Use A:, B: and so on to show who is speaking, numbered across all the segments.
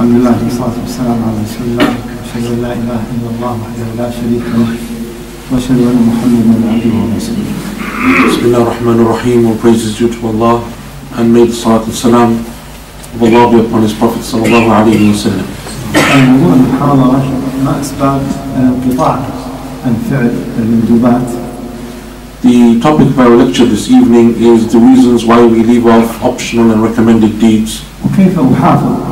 A: الحمد لله والصلاة والسلام على رسول الله أشهد أن لا إله إلا الله وحده لا شريك له وأشهد أن محمدا عبده ورسوله
B: بسم الله الرحمن الرحيم All praises due to Allah and may the salat and salam of Allah be upon His Prophet صلى الله عليه وسلم
A: موضوع المحاضرة ما أسباب انقطاع الفعل المندوبات
B: The topic of our lecture this evening is the reasons why we leave off optional and recommended deeds.
A: وكيف أحافظ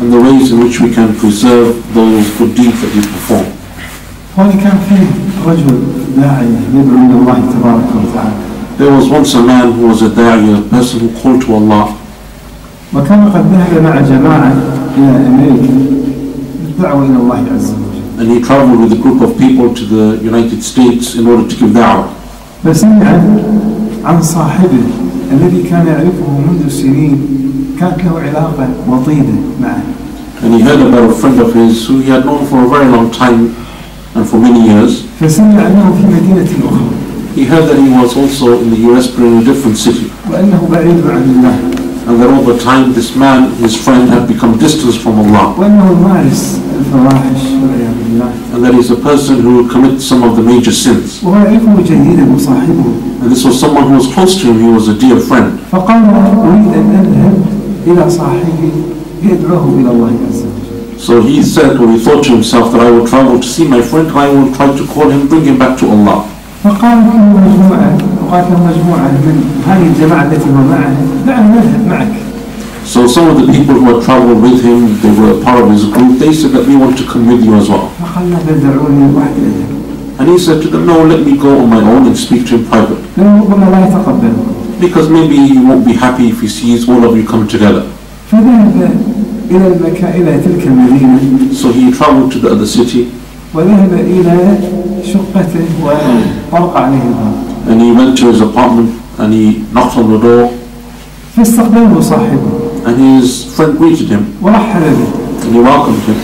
B: and the ways in which we can preserve those good deeds that we perform.
A: هون كان فيه رجل داعية يدعو إلى الله تبارك وتعالى
B: There was once a man who was a da'iyah, a person who called to Allah
A: وكان قد ذهب مع جماعة إلى أمريكا للدعوة إلى الله عز وجل
B: and he traveled with a group of people to the United States in order to give da'wah.
A: فسمع عن صاحبه الذي كان يعرفه منذ سنين كانت له علاقة وطيدة معه
B: And he heard about a friend of his who he had known for a very long time and for many years.
A: فسمع أنه في مدينة أخرى
B: He heard that he was also in the US but in a different city.
A: وأنه بعيد عن الله
B: And that over time this man, his friend, had become distant from Allah.
A: وأنه يمارس الفواحش والعياذ بالله
B: And that he's a person who commits some of the major sins.
A: وهو يعرفه جيدا وصاحبه
B: And this was someone who was close to him, he was a dear friend.
A: فقال أريد أن أذهب إلى صاحبي لأدعوه إلى الله عز وجل
B: So he said, or he thought to himself that I will travel to see my friend and I will try to call him, bring him back to Allah.
A: فقال له مجموعة وقال له مجموعة من هذه الجماعة التي هو معها دعنا نذهب معك
B: So some of the people who had traveled with him, they were a part of his group, they said that we want to come with you as well.
A: فقال لا بل دعوني وحدي أذهب
B: And he said to them, no, let me go on my own and speak to him privately. because maybe you won't be happy if he sees all of you come together. So he traveled to the other city. And he went to his apartment and he knocked on the door. And his friend greeted him. And he welcomed him.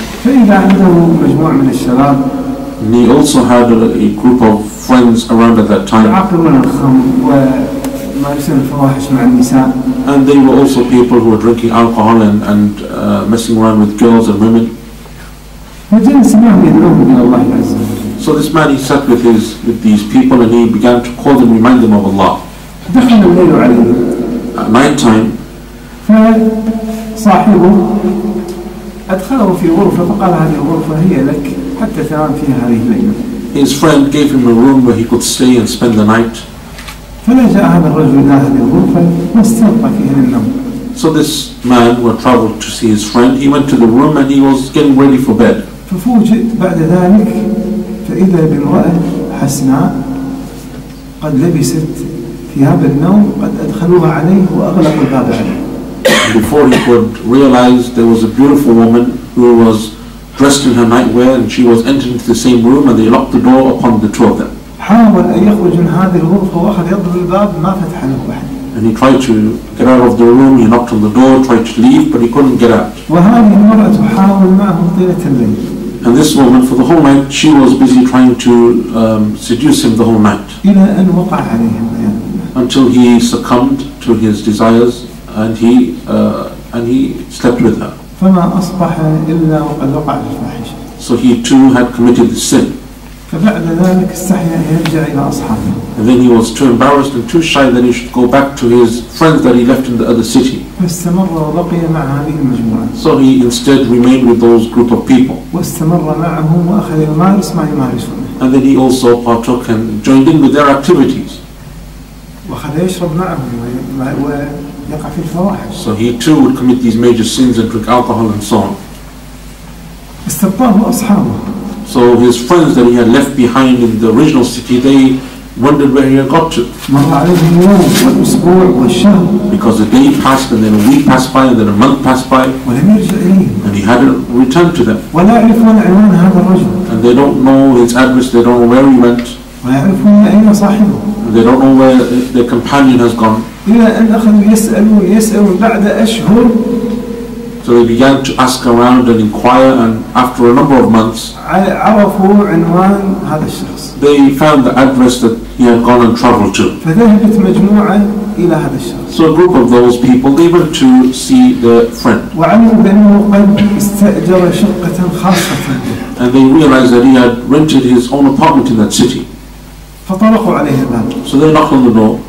B: And he also had a, a group of friends around at that time.
A: يعاقبون الخمر ويمارسون الفواحش مع النساء
B: and they were also people who were drinking alcohol and, and uh, messing around with girls and women.
A: فجلس معهم يدعوهم إلى الله عز وجل
B: So this man he sat with his with these people and he began to call them, remind them of Allah.
A: دخل الليل عليهم
B: At night time,
A: فصاحبه أدخله في غرفة فقال هذه الغرفة هي لك حتى تنام فيها هذه الليلة
B: his friend gave him a room where he could stay and spend the night.
A: فلجأ هذا الرجل إلى هذه الغرفة واستلقى فيها للنوم
B: So this man who had traveled to see his friend, he went to the room and he was getting ready for bed.
A: ففوجئ بعد ذلك فإذا بامرأة حسناء قد لبست ثياب النوم قد أدخلوها عليه وأغلقوا الباب عليه
B: And before he could realize there was a beautiful woman who was dressed in her nightwear and she was entering into the same room and they locked the door upon the two of them.
A: حاول أن يخرج من هذه الغرفة وأخذ يضرب الباب ما فتح له أحد
B: And he tried to get out of the room, he knocked on the door, tried to leave, but he couldn't get out.
A: وهذه المرأة تحاول معه طيلة الليل
B: And this woman, for the whole night, she was busy trying to um, seduce him the whole night
A: إلى أن وقع عليه والعياذ بالله
B: until he succumbed to his desires and he uh, and he slept with her.
A: فما أصبح إلا وقد وقع في الفاحشة
B: So he too had committed the sin.
A: فبعد ذلك استحيا أن يرجع إلى أصحابه
B: And then he was too embarrassed and too shy that he should go back to his friends that he left in the other city.
A: فاستمر وبقي مع هذه المجموعة
B: So he instead remained with those group of people.
A: واستمر معهم وأخذ يمارس ما يمارسونه
B: And then he also partook and joined in with their activities.
A: وأخذ يشرب معهم وي- ويقع في الفواحش
B: So he too would commit these major sins and drink alcohol and so on.
A: استبطاه أصحابه
B: So his friends that he had left behind in the original city, they wondered where he had got to.
A: مر عليه اليوم والأسبوع والشهر
B: Because a day passed and then a week passed by and then a month passed by
A: ولم يرجع إليهم
B: and he hadn't returned to them.
A: ولا يعرفون عنوان هذا الرجل
B: And they don't know his address, they don't know where he went,
A: ولا يعرفون أين صاحبه
B: and they don't know where their companion has gone.
A: إلى أن أخذوا يسألون يسألون بعد أشهر
B: So they began to ask around and inquire, and after a number of months, they found the address that he had gone and traveled to. So a group of those people, they went to see the friend. and they realized that he had rented his own apartment in that city. So they knocked on the door.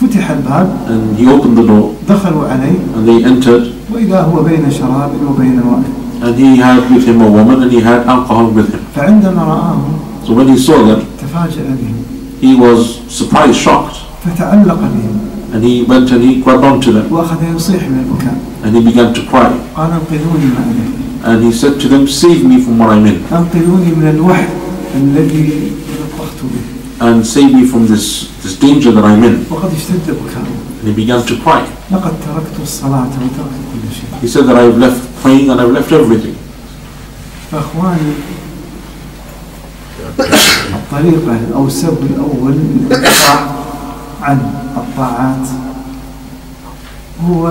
A: فتح الباب
B: and he opened the door
A: دخلوا عليه
B: and they entered
A: وإذا هو بين شراب وبين وائل
B: and he had with him a woman and he had alcohol with him.
A: فعندما رآهم
B: So when he saw them,
A: تفاجأ بهم
B: he was surprised, shocked,
A: فتعلق بهم
B: and he went and he grabbed onto them
A: وأخذ يصيح من البكاء
B: and he began to cry.
A: قال انقذوني ما أنا فيه
B: And he said to them, save me from what I'm in
A: انقذوني من الوحد الذي تلطخت به
B: and save me from this, this danger that I'm in.
A: وقد اشتد بكاؤه
B: And he began to cry.
A: لقد تركت الصلاة وتركت كل شيء
B: He said that I've left praying and I've left everything.
A: فأخواني الطريقة أو السبب الأول للانقطاع عن الطاعات هو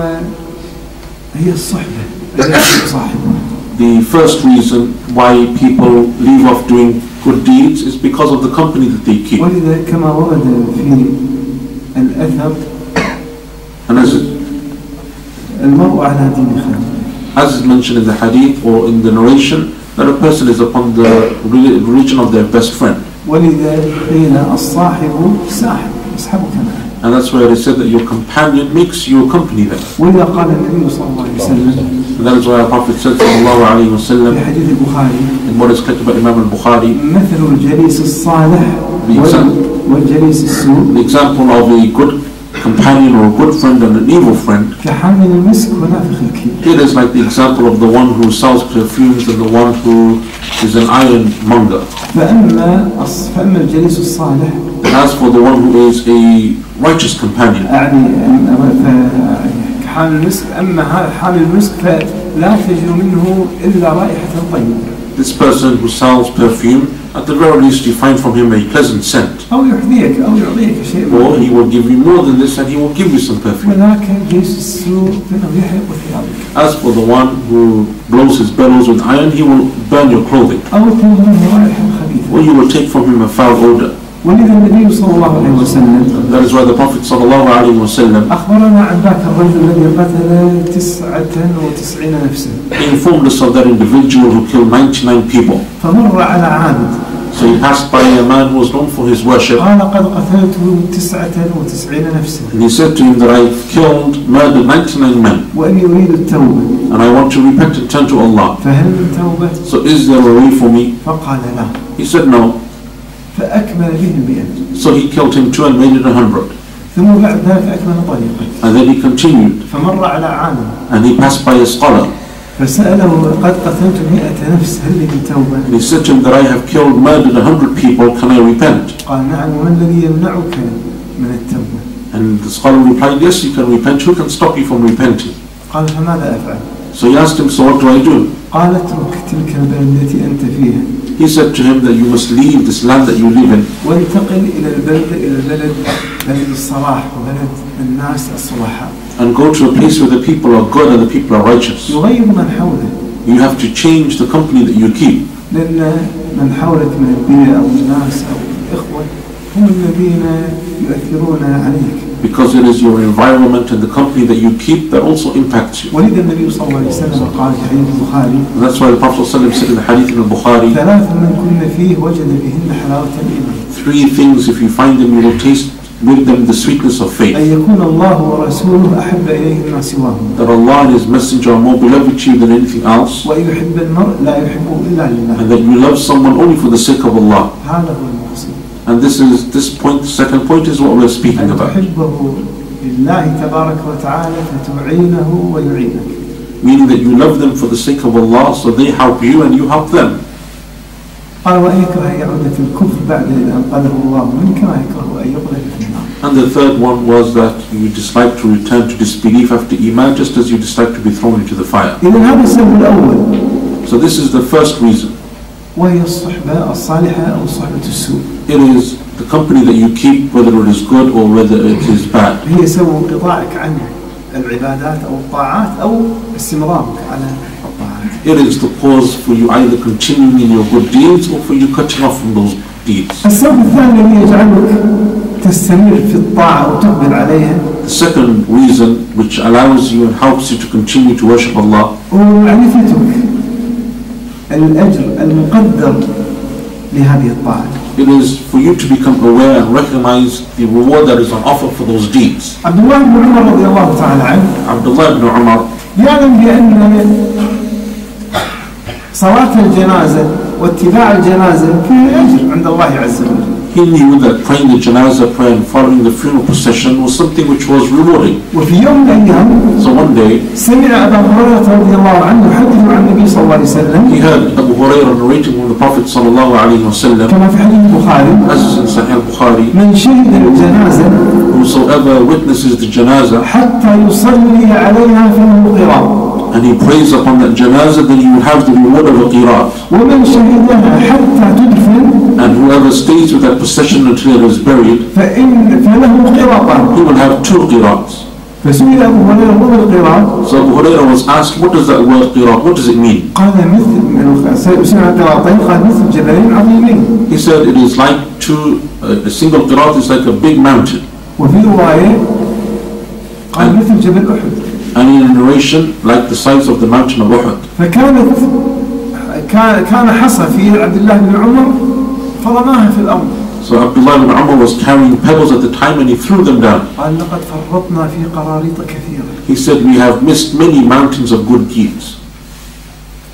A: هي الصحبة التي تصاحبها
B: The first reason why people leave off doing good deeds is because of the company that they keep.
A: ولذا كما ورد في الأثر
B: And as,
A: المرء على دين خليله
B: as is mentioned in the hadith or in the narration, that a person is upon the re- religion of their best friend.
A: ولذا قيل الصاحب ساحب يسحبك معه
B: And that's where it said that your companion makes you accompany them.
A: ولذا قال النبي صلى الله عليه وسلم
B: And That is why our Prophet said sallallahu alayhi wa sallam
A: حديث البخاري
B: in what is collected by Imam al-Bukhari,
A: مثل الجليس الصالح وال- والجليس السوء
B: the example of a good companion or a good friend and an evil friend,
A: كحامل المسك ونافخ الكير
B: it is like the example of the one who sells perfumes and the one who is an ironmonger.
A: فأما فأما الجليس الصالح
B: As for the one who is a righteous companion,
A: يعني ف- كحامل المسك أما ها- حامل المسك فلا تجد منه إلا رائحة طيبة
B: this person who sells perfume, at the very least you find from him a pleasant scent.
A: أو يحذيك أو يعطيك شيء
B: Or he
A: من
B: will give you more than this and he will give you some perfume.
A: وذاك الجليس السوء فإنه يحرق ثيابك
B: As for the one who blows his bellows with iron, he will burn your clothing.
A: أو تنظر منه رائحة خبيثة
B: Or you will take from him a foul odor.
A: ولذا النبي صلى الله عليه وسلم
B: That is why the Prophet sallallahu alaihi wasallam
A: أخبرنا عن ذاك الرجل الذي قتل تسعة وتسعين نفسا
B: informed us of that individual who killed 99 people.
A: فمر على عابد
B: So he passed by a man who was known for his worship
A: قال قد قتلت تسعة وتسعين نفسا
B: and he said to him that I've killed, murdered 99 men
A: وإني أريد التوبة
B: and I want to repent and turn to Allah.
A: فهل من توبة؟
B: So is there a way for me?
A: فقال لا
B: He said no.
A: فأكمل به المئة
B: So he killed him two and made it a hundred.
A: ثم بعد ذلك أكمل طريقه
B: And then he continued
A: فمر على عالم
B: and he passed by a scholar
A: فسأله قد قتلت مئة نفس هل لي من توبة؟
B: and he said to him that I have killed, murdered a hundred people, can I repent?
A: قال نعم وما الذي يمنعك من التوبة؟
B: And the scholar replied, yes, you can repent. Who can stop you from repenting?
A: قال فماذا أفعل؟
B: So he asked him, so what do I do?
A: قال اترك تلك البلد التي أنت فيها
B: He said to him that you must leave this land that you live in
A: وانتقل إلى البلد إلى البلد بلد الصلاح وبلد الناس الصلحاء
B: and go to a place where the people are good and the people are righteous.
A: يغير من حوله
B: You have to change the company that you keep
A: لأن من حولك من البيئة أو الناس أو الإخوة هم الذين يؤثرون عليك
B: because it is your environment and the company that you keep that also impacts you. That's why the Prophet ﷺ said in the hadith in
A: Bukhari.
B: Three things, if you find them, you will taste with them the sweetness of faith. That Allah and His Messenger are more beloved to you than anything else. And that you love someone only for the sake of Allah.
A: هذا هو المقصود
B: And this is this point, the second point is what we're speaking
A: أن
B: about.
A: تحبه لله تبارك وتعالى فتعينه ويعينك
B: Meaning that you love them for the sake of Allah, so they help you and you help them.
A: قال وأن يكره أن يعود في الكفر بعد إذ أنقذه الله منه كما يكره أن يقذف في النار
B: And the third one was that you dislike to return to disbelief after Iman just as you dislike to be thrown into the fire.
A: إذا هذا السبب الأول
B: So this is the first reason.
A: وهي الصحبة الصالحة أو صحبة السوء
B: It is the company that you keep, whether it is good or whether it is bad.
A: هي سبب انقطاعك عن العبادات أو الطاعات أو استمرارك على الطاعات
B: It is the cause for you either continuing in your good deeds or for you cutting off from those deeds.
A: السبب الثاني الذي يجعلك تستمر في الطاعة وتقبل عليها
B: The second reason which allows you and helps you to continue to worship Allah
A: هو معرفتك الأجر المقدر لهذه الطاعة
B: it is for you to become aware and recognize the reward that is on offer for those deeds.
A: عبد الله بن عمر رضي الله تعالى عنه
B: Abdullah ibn Umar
A: يعلم بأن صلاة الجنازة واتباع الجنازة فيه أجر عند الله عز وجل
B: he knew that praying the janazah prayer and following the funeral procession was something which was rewarding.
A: وفي يوم من الأيام
B: So one day
A: سمع أبا هريرة رضي الله عنه يحدث عن النبي صلى الله عليه وسلم
B: he heard Abu Hurairah narrating from the Prophet sallallahu alaihi wasallam,
A: كما في حديث البخاري
B: as is in Sahih al-Bukhari,
A: من شهد الجنازة
B: whosoever witnesses the janazah
A: حتى يصلي عليها فله قراط
B: and he prays upon that janazah, then he will have the reward of a qirat.
A: ومن شهدها حتى تدفن
B: And whoever stays with that procession until it is buried,
A: فإن فله قراطان
B: he will have two qirats.
A: فسئل أبو هريرة ما القراط
B: So Abu Hurairah was asked, what does that word qirat, what does it mean?
A: قال مثل سمع قراطين قال مثل جبلين عظيمين
B: He said it is like two, a a single qirat is like a big mountain.
A: وفي رواية قال مثل جبل أحد
B: And in a narration, like the size of the mountain of Uhud.
A: فكانت كان كان حصى في عبد الله بن عمر فرماها في الأرض
B: So Abdullah ibn Umar was carrying pebbles at the time and he threw them down.
A: قال لقد فرطنا في قراريط كثيرة
B: He said, we have missed many mountains of good deeds.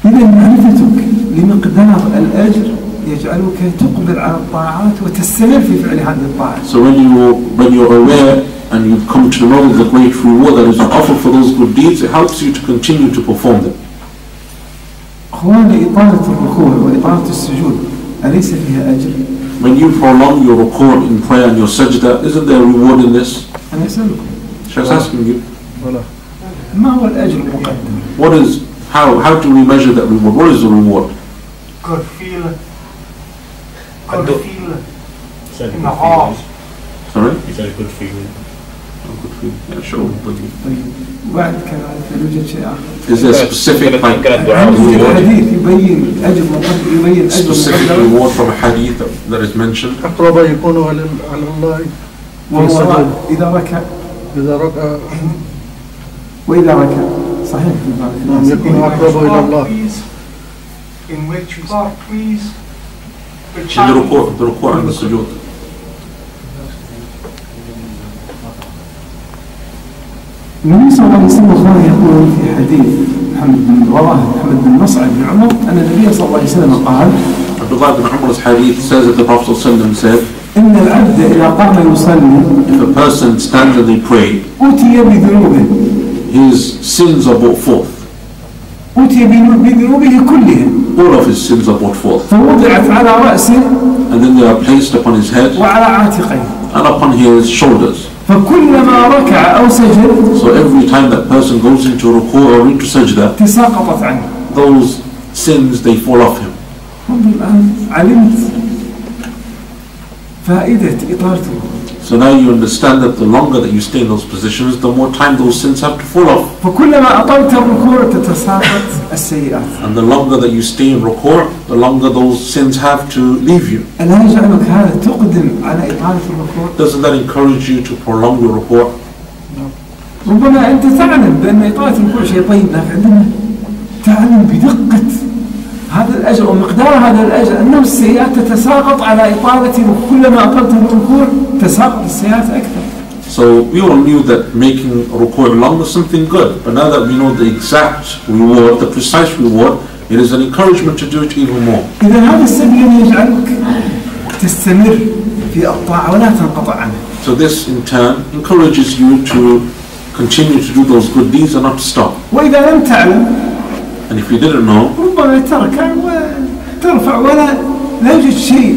A: إذا معرفتك لمقدار الأجر يجعلك تقبل على الطاعات وتستمر في فعل هذه الطاعات
B: So when you when you're aware and you come to know the great reward that is on offer for those good deeds, it helps you to continue to perform them.
A: أخواني إطالة الركوع وإطالة السجود أليس فيها أجر؟
B: When you prolong your record in prayer and your sajda, isn't there a reward in this?
A: أنا أسألكم
B: Sheikh's asking you,
A: ما هو الأجر المقدم؟
B: what is how how do we measure that reward? What is the reward?
C: good feeling. Good
D: do-
C: feeling.
D: Said a
C: In
D: good
C: the heart.
D: feeling.
B: Sorry?
D: He said a good feeling.
B: يعني شعور بطيء
A: طيب وبعد كذلك يوجد شيء آخر.
B: Is there specific like
A: الحديث يبين اجر مقدر يبين أجر
B: specific reward from a hadith that is mentioned؟
E: أقرب يكون على الله
A: وهو إذا ركع
E: إذا ركع
A: وإذا ركع صحيح
E: نعم، يكون أقرب إلى الله.
C: In which please.
B: الركوع الركوع عند السجود.
A: النبي صلى الله عليه وسلم قال يقول في حديث محمد بن رواه محمد بن مصعب بن عمر أن النبي صلى الله عليه وسلم قال
B: عبد الله بن عمر الصحابي says that the Prophet صلى الله عليه وسلم said
A: إن العبد إذا قام يصلي
B: if a person stands and they pray
A: أتي بذنوبه.
B: his sins are brought forth.
A: أتي بذنوبه كلها
B: all of his sins are brought forth.
A: فوضعت على رأسه
B: and then they are placed upon his head.
A: وعلى عاتقه.
B: and upon his shoulders.
A: فكلما ركع أو سجد
B: So every time that person goes into ruku' or into sajda,
A: تساقطت عنه
B: those sins, they fall off him.
A: انظر الآن علمت فائدة إطالة الوقت.
B: so now you understand that the longer that you stay in those positions, the more time those sins have to fall off. And the longer that you stay in ruku, the longer those sins have to leave you. Doesn't that encourage you to prolong your ruku?
A: هذا الأجر ومقدار هذا الأجر أنه السيئات تتساقط على إطالة وكلما أطلت الركوع تساقط السيئات أكثر
B: So we all knew that making ruku' long was something good, but now that we know the exact reward, the precise reward, it is an encouragement to do it even more.
A: إذا هذا السبب الذي يجعلك تستمر في الطاعة ولا تنقطع عنها
B: So this in turn encourages you to continue to do those good deeds and not to stop.
A: وإذا لم تعلم
B: And if you didn't know,
A: ربما تركع وترفع ولا لا يوجد شيء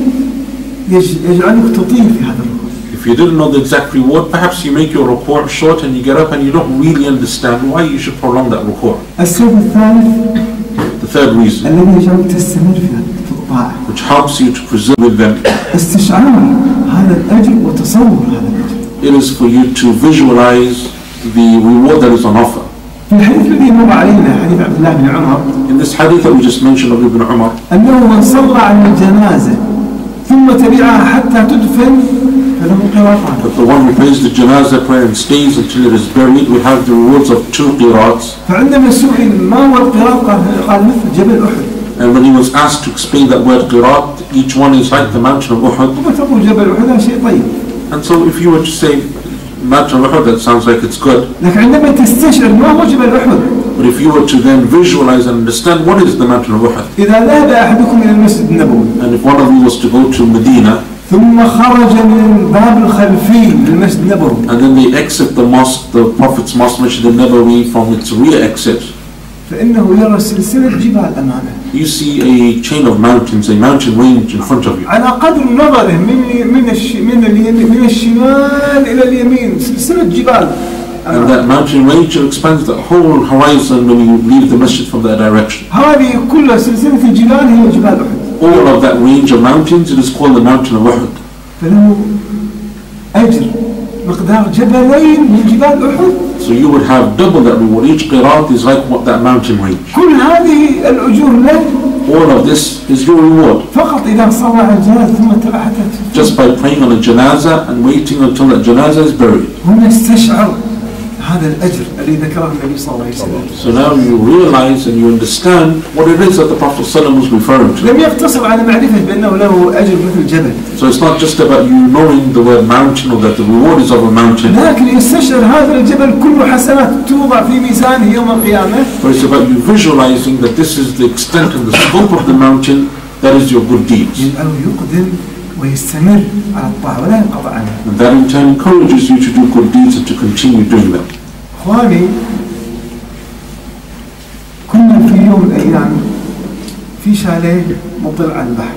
A: يج- يجعلك تطيل في هذا الركوع
B: if you didn't know the exact reward, perhaps you make your ruku' short and you get up and you don't really understand why you should prolong that ruku'.
A: السبب الثالث
B: The third reason,
A: الذي يجعلك تستمر في في الطاعة
B: which helps you to preserve with them,
A: استشعار هذا الأجر وتصور هذا الأجر
B: it is for you to visualize the reward that is on offer.
A: في الحديث الذي مر علينا حديث عبد الله بن عمر
B: In this hadith that we just mentioned of Ibn Umar,
A: أنه من صلى على الجنازة ثم تبعها حتى تدفن فله قراطان
B: But the one who prays the janazah prayer and stays until it is buried will have the rewards of two qirats.
A: فعندما سئل ما هو القراط قال مثل جبل أحد
B: And when he was asked to explain that word qirat, each one is like the mountain of Uhud.
A: ثم تقول جبل أحد شيء طيب
B: And so if you were to say mountain of Uhud, that sounds like it's good.
A: لكن عندما تستشعر ما هو جبل أحد
B: But if you were to then visualize and understand what is the mountain of Uhud,
A: إذا ذهب أحدكم إلى المسجد النبوي
B: and if one of you was to go to Medina,
A: ثم خرج من الباب الخلفي للمسجد النبوي
B: and then they exit the mosque, the Prophet's mosque, Masjid al-Nabawi, from its rear exit,
A: فإنه يرى سلسلة جبال أمامه
B: you see a chain of mountains, a mountain range in front of you.
A: على قدر نظره من من الش من اليمين من الشمال إلى اليمين سلسلة جبال
B: And
A: أمامه.
B: that mountain range expands the whole horizon when you leave the masjid from that direction.
A: هذه كلها سلسلة الجبال هي جبال أحد
B: All of that range of mountains, it is called the mountain of Uhud.
A: فله أجر مقدار جبلين من جبال أحد
B: so you would have double that reward. Each qirat is like what that mountain range. All of this is your reward. Just by praying on a janazah and waiting until that janazah is buried.
A: هذا الأجر الذي ذكره النبي صلى الله عليه وسلم
B: So now you realize and you understand what it is that the Prophet ﷺ was referring to.
A: لم يقتصر على معرفة بأنه له أجر مثل جبل
B: So it's not just about you knowing the word mountain or that the reward is of a mountain,
A: لكن يستشعر هذا الجبل كله حسنات توضع في ميزانه يوم القيامة
B: but it's about you visualizing that this is the extent and the scope of the mountain, that is your good deeds.
A: يجعله يقدم ويستمر على الطاعة ولا ينقطع عنها
B: And that in turn encourages you to do good deeds and to continue doing them.
A: إخواني كنا في يوم من الأيام في شاليه مطل على البحر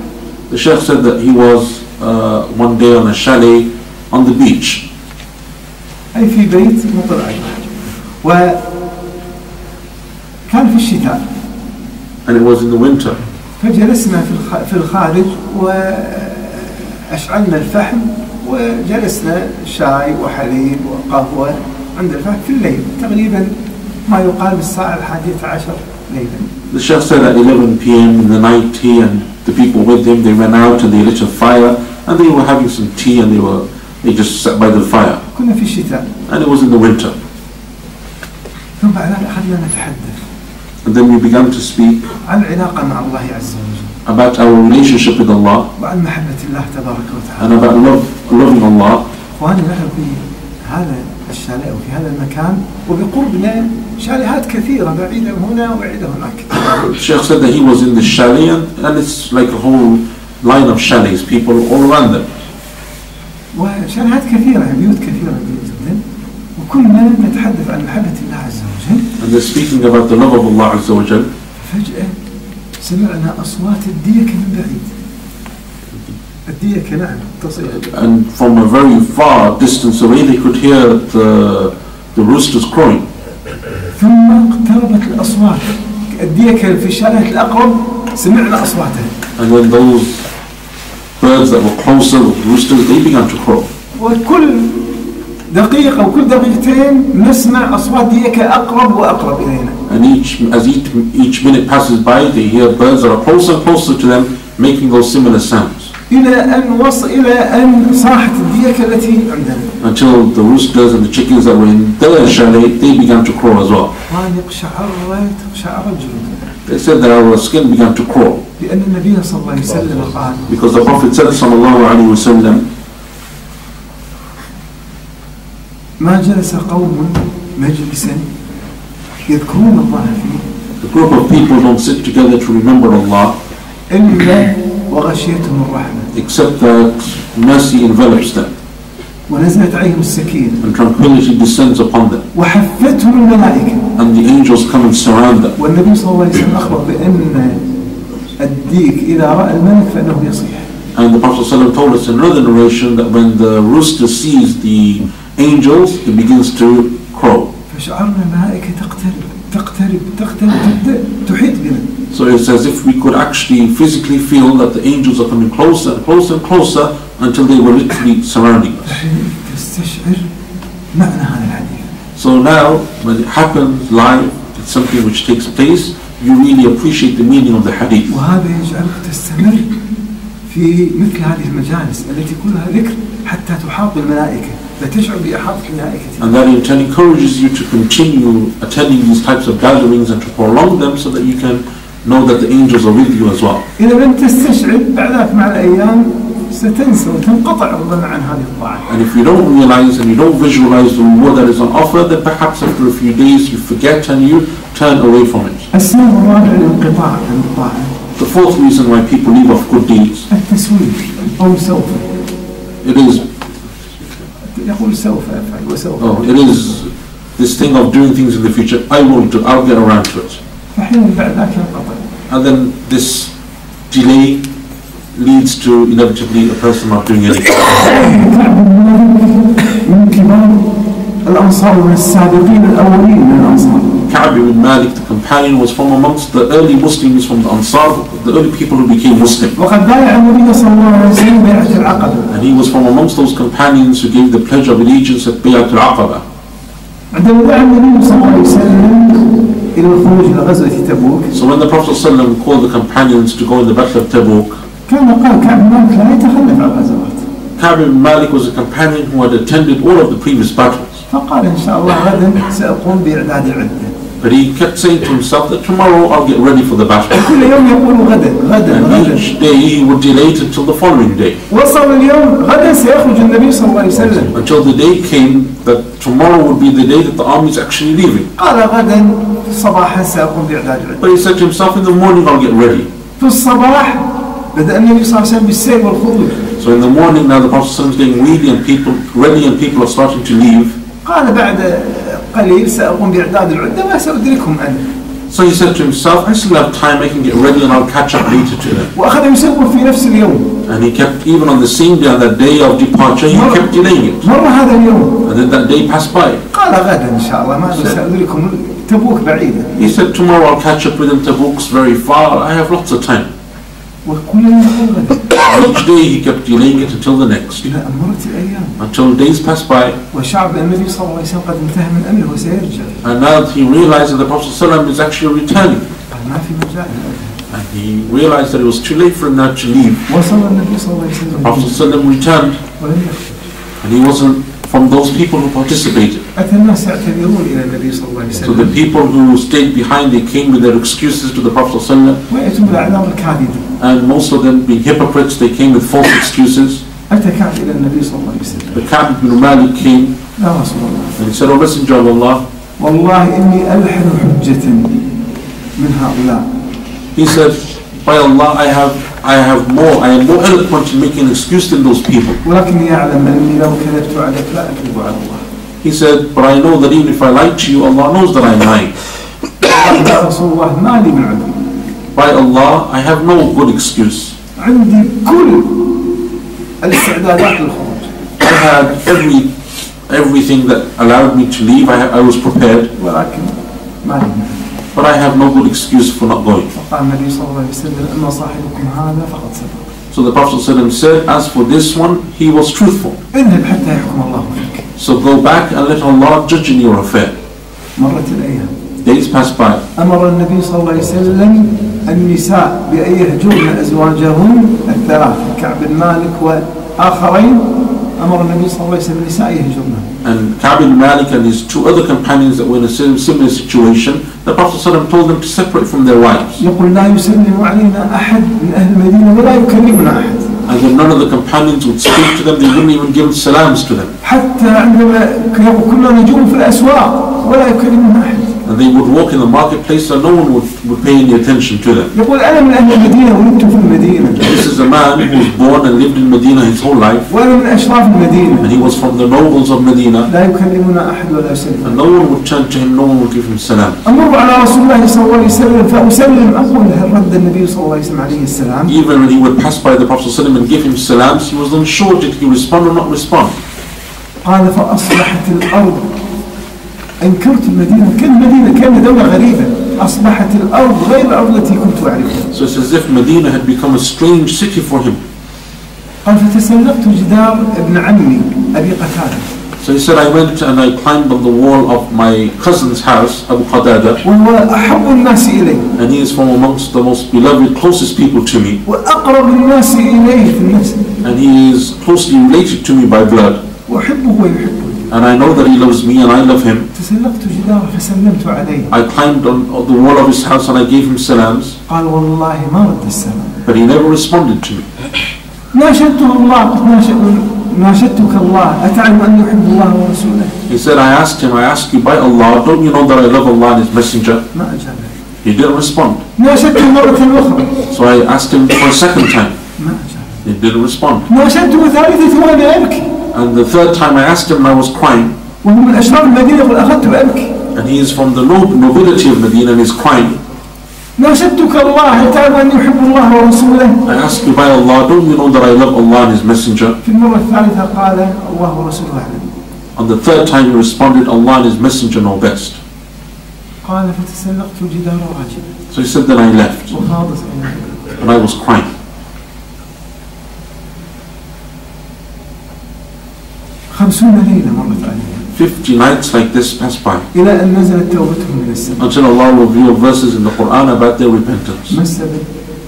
B: The Sheikh said that he was uh, one day on a chalet on the beach.
A: أي في بيت مطل على البحر وكان في الشتاء
B: and it was in the winter.
A: فجلسنا في الخ- في وأشعلنا الفحم وجلسنا شاي وحليب وقهوة عند الفحم في الليل تقريبا ما يقال بالساعة الحادية عشر ليلا
B: The Sheikh said at 11 p.m. in the night, he and the people with him, they went out and they lit a fire and they were having some tea and they were, they just sat by the fire.
A: كنا في الشتاء
B: And it was in the winter.
A: ثم بعد ذلك أخذنا نتحدث
B: And then we began to speak
A: عن العلاقة مع الله عز وجل
B: about our relationship with Allah
A: وعن محبة الله تبارك
B: and
A: وتعالى
B: about love, loving Allah.
A: إخواني نحن في هذا الشاليه وفي هذا المكان وبقربنا شاليهات كثيرة بعيدة هنا وبعيدة هناك
B: Sheikh said that he was in the chalet and, and it's like a whole line of chalets, people all around them.
A: وشاليهات كثيرة يعني بيوت كثيرة جدا وكنا نتحدث عن محبة الله عز وجل
B: And they're speaking about the love of Allah wa Jal.
A: فجأة سمعنا أصوات الديك من بعيد الديك نعم تصل
B: And from a very far distance away, they could hear the, the roosters crowing.
A: ثم اقتربت الأصوات الديكة في الشارع الأقرب سمعنا أصواتها
B: And when those birds that were closer, the roosters, they began to crow.
A: وكل دقيقة وكل دقيقتين نسمع أصوات ديكة أقرب وأقرب إلينا
B: And each, as each, each minute passes by, they hear birds that are closer and closer to them, making those similar sounds.
A: إلى أن وصل إلى أن صاحت الديكة التي عندنا
B: Until the roosters and the chickens that were in their chalet, they began to crow as well.
A: وأنا قشعرت قشعرت جلودنا
B: They said that our skin began to crawl.
A: لأن النبي صلى الله عليه وسلم قال
B: Because the Prophet said, sallallahu alayhi wa sallam,
A: ما جلس قوم مجلسا يذكرون الله فيه
B: the group of people don't sit together to remember Allah,
A: إلا وغشيتهم الرحمة
B: except that mercy envelops them
A: ونزلت عليهم السكينة
B: and tranquility descends upon them.
A: وحفتهم الملائكة
B: And the angels come and surround them.
A: والنبي صلى الله عليه وسلم أخبر بأن الديك إذا رأى الملك فإنه يصيح
B: And the Prophet ﷺ told us in another narration that when the rooster sees the angels, it begins to crow.
A: فشعرنا الملائكة تقترب تقترب تقترب تبدأ تحيط بنا
B: So it's as if we could actually physically feel that the angels are coming closer and closer and closer until they were literally surrounding us.
A: الحين تستشعر معنى هذا الحديث
B: So now, when it happens live, it's something which takes place, you really appreciate the meaning of the hadith.
A: وهذا يجعلك تستمر في مثل هذه المجالس التي كلها ذكر حتى تحاط بالملائكة فتشعر بإحاطة الملائكة
B: And that in turn encourages you to continue attending these types of gatherings and to prolong them so that you can know that the angels are with you as well. And if you don't realize and you don't visualize the reward that is on offer, then perhaps after a few days you forget and you turn away from it. The fourth reason why people leave off good deeds. It is
A: يقول سوف أفعل وسوف
B: oh, it is this thing of doing things in the future. I will do. I'll get around to it.
A: فحين بعد ذلك ينقطع
B: And then this delay leads to inevitably a person not doing anything.
A: من كبار الأنصار من السابقين الأولين من الأنصار
B: Ka'b ibn Malik, the companion, was from amongst the early Muslims from the Ansar, the early people who became Muslim.
A: وقد بايع النبي صلى الله عليه وسلم بيعة العقبة
B: And he was from amongst those companions who gave the pledge of allegiance at Bayat al-Aqaba.
A: عندما دعا النبي صلى الله عليه وسلم إلى الخروج إلى غزوة تبوك
B: So when the Prophet ﷺ called the companions to go in the Battle of Tabuk,
A: كان قال كعب بن مالك لا يتخلف عن الغزوات
B: Ka'b ibn Malik was a companion who had attended all of the previous battles.
A: فقال إن شاء الله غدا سأقوم بإعداد العدة
B: But he kept saying to himself that tomorrow I'll get ready for the battle. and each day he would delay it till the following day. Until the day came that tomorrow would be the day that the army is actually leaving. But he said to himself, in the morning I'll get ready. So in the morning now the Prophet is getting ready and people ready and people are starting to leave.
A: قليل سأقوم بإعداد العدة ما سأدركهم أنا
B: So he said to himself, I still have time, I can get ready and I'll catch up later to them.
A: وأخذ يسوق في نفس اليوم
B: And he kept, even on the same day, on that day of departure, he kept delaying it.
A: مر هذا اليوم
B: And then that day passed by.
A: قال غدا إن شاء الله ما سأدركهم تبوك بعيدة
B: He said, tomorrow I'll catch up with them, Tabuk's very far, I have lots of time.
A: وكل يوم يقول غدا
B: And each day he kept delaying it until the next.
A: إلى أن مرت الأيام
B: Until days passed by,
A: وشعب النبي صلى الله عليه وسلم قد انتهى من أمره وسيرجع
B: and now that he realized that the Prophet ﷺ is actually returning.
A: قال ما في مجال للأذى.
B: And he realized that it was too late for him now to leave.
A: وصل النبي صلى الله عليه
B: The Prophet
A: وسلم
B: ﷺ returned,
A: ولم يخرج
B: and he wasn't from those people who participated. So the people who stayed behind, they came with their excuses to the Prophet and most of them being hypocrites, they came with false excuses. The Ka'b ibn Malik came and he said, O Messenger of Allah, he said, by Allah I have I have more, I am more eloquent in making an excuse than those people. He said, but I know that even if I lie to you, Allah knows that
A: I lied.
B: By Allah, I have no good excuse. I had every everything that allowed me to leave. I, I was prepared. Well, I can.
A: ولكن ما لي من عذر
B: but I have no good excuse for not going.
A: فقال النبي صلى الله عليه وسلم أما صاحبكم هذا فقد صدق
B: So the Prophet ﷺ said, as for this one, he was truthful.
A: اذهب حتى يحكم الله فيك
B: So go back and let Allah judge in your affair.
A: مرت الأيام
B: Days passed by.
A: أمر النبي صلى الله عليه وسلم النساء بأن يهجرن أزواجهن الثلاث كعب بن مالك وآخرين أمر النبي صلى الله عليه وسلم النساء يهجرن
B: And Ka'b ibn Malik and his two other companions that were in a sim- similar situation, the Prophet ﷺ told them to separate from their wives.
A: يقول لا يسلم علينا أحد من أهل المدينة ولا يكلمنا أحد
B: And then none of the companions would speak to them, they wouldn't even give salams to them.
A: حتى عندما يقول كنا نجوم في الأسواق ولا يكلمنا أحد
B: And they would walk in the marketplace and no one would, would pay any attention to them.
A: يقول أنا من أهل المدينة ولدت في المدينة
B: This is a man who was born and lived in Medina his whole life,
A: وأنا من أشراف المدينة
B: and he was from the nobles of Medina,
A: لا يكلمنا أحد ولا يسلم
B: and no one would turn to him, no one would give him salam.
A: أمر على رسول الله صلى الله عليه وسلم فأسلم أقول هل رد النبي صلى الله عليه وسلم عليه السلام
B: Even when he would pass by the Prophet ﷺ and give him salams, he was unsure did he respond or not respond.
A: قال فأصبحت الأرض أنكرت المدينة كان المدينة كان دولة غريبة أصبحت الأرض غير الأرض التي كنت أعرفها
B: So it's as if Medina had become a strange city for him.
A: قال فتسلقت جدار ابن عمي أبي قتادة
B: So he said, I went and I climbed on the wall of my cousin's house, Abu
A: إلي
B: and he is from amongst the most beloved, closest people to me, and he is closely related to me by blood. and I know that he loves me and I love him. I climbed on the wall of his house and I gave him salams. But he never responded to me. He said, I asked him, I asked you by Allah, don't you know that I love Allah and His Messenger? He didn't respond. So I asked him for a second time. He didn't respond.
A: ناشدته ثالثة وأنا أبكي
B: And the third time I asked him and I was crying,
A: وهو من أشراف المدينة يقول أخذت أبكي
B: and he is from the nob- nobility of Medina and he's crying.
A: ناشدتك الله أتعلم أن يحب الله ورسوله
B: I ask you by Allah, don't you know that I love Allah and His Messenger?
A: في المرة الثالثة قال الله ورسوله أعلم
B: On the third time he responded, Allah and His Messenger know best.
A: قال فتسلقت جدار راجلا
B: So he said, then I left
A: وفاضت عيني
B: and I was crying.
A: خمسون ليلة مرت عليها
B: 50 nights like this passed by
A: إلى أن نزلت توبتهم من السماء
B: until Allah revealed verses in the Quran about their repentance.
A: ما السبب؟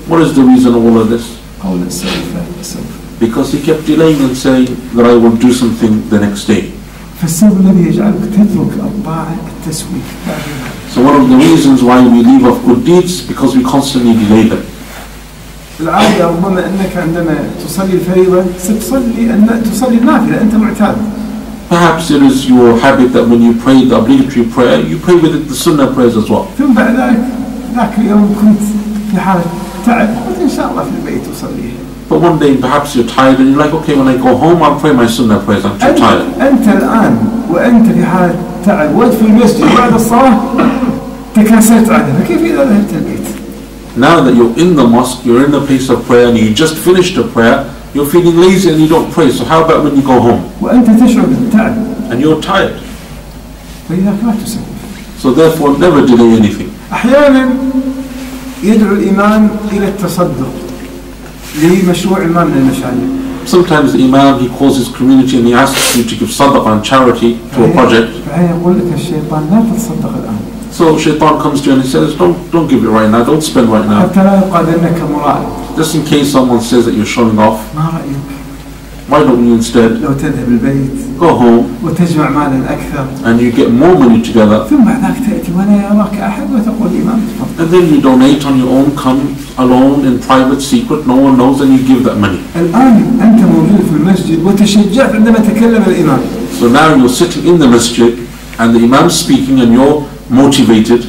B: What is the reason of all of this?
A: قول سوف سوف
B: Because he kept delaying and saying that I will do something the next day.
A: فالسبب الذي يجعلك تترك الطاعة التسويف بعدها.
B: So one of the reasons why we leave off good deeds because we constantly delay them.
A: العادة ربما أنك عندما تصلي الفريضة ستصلي أن تصلي النافلة أنت معتاد
B: Perhaps it is your habit that when you pray the obligatory prayer, you pray with it the sunnah prayers as well.
A: ثم بعد ذلك ذاك اليوم كنت في حالة تعب قلت إن شاء الله في البيت أصليها
B: But one day perhaps you're tired and you're like, okay, when I go home, I'll pray my sunnah prayers. I'm too tired.
A: أنت الآن وأنت في حالة تعب وأنت في المسجد بعد الصلاة تكاسلت عنها فكيف إذا ذهبت البيت
B: Now that you're in the mosque, you're in the place of prayer and you just finished the prayer, you're feeling lazy and you don't pray. So how about when you go home
A: وأنت تشعر بالتعب
B: and you're tired?
A: فإذا لا تسوي
B: So therefore, never delay anything.
A: أحيانا يدعو الإمام إلى التصدق لمشروع ما من المشاريع
B: Sometimes the imam, he calls his community and he asks you to give sadaqah and charity to a project. So shaitan comes to you and he says, don't, don't give it right now, don't spend right now. Just in case someone says that you're showing off, why don't you instead go home and you get more money together? And then you donate on your own come alone in private secret no one knows and you give that money. So now you're sitting in the masjid and the imam speaking and you're motivated.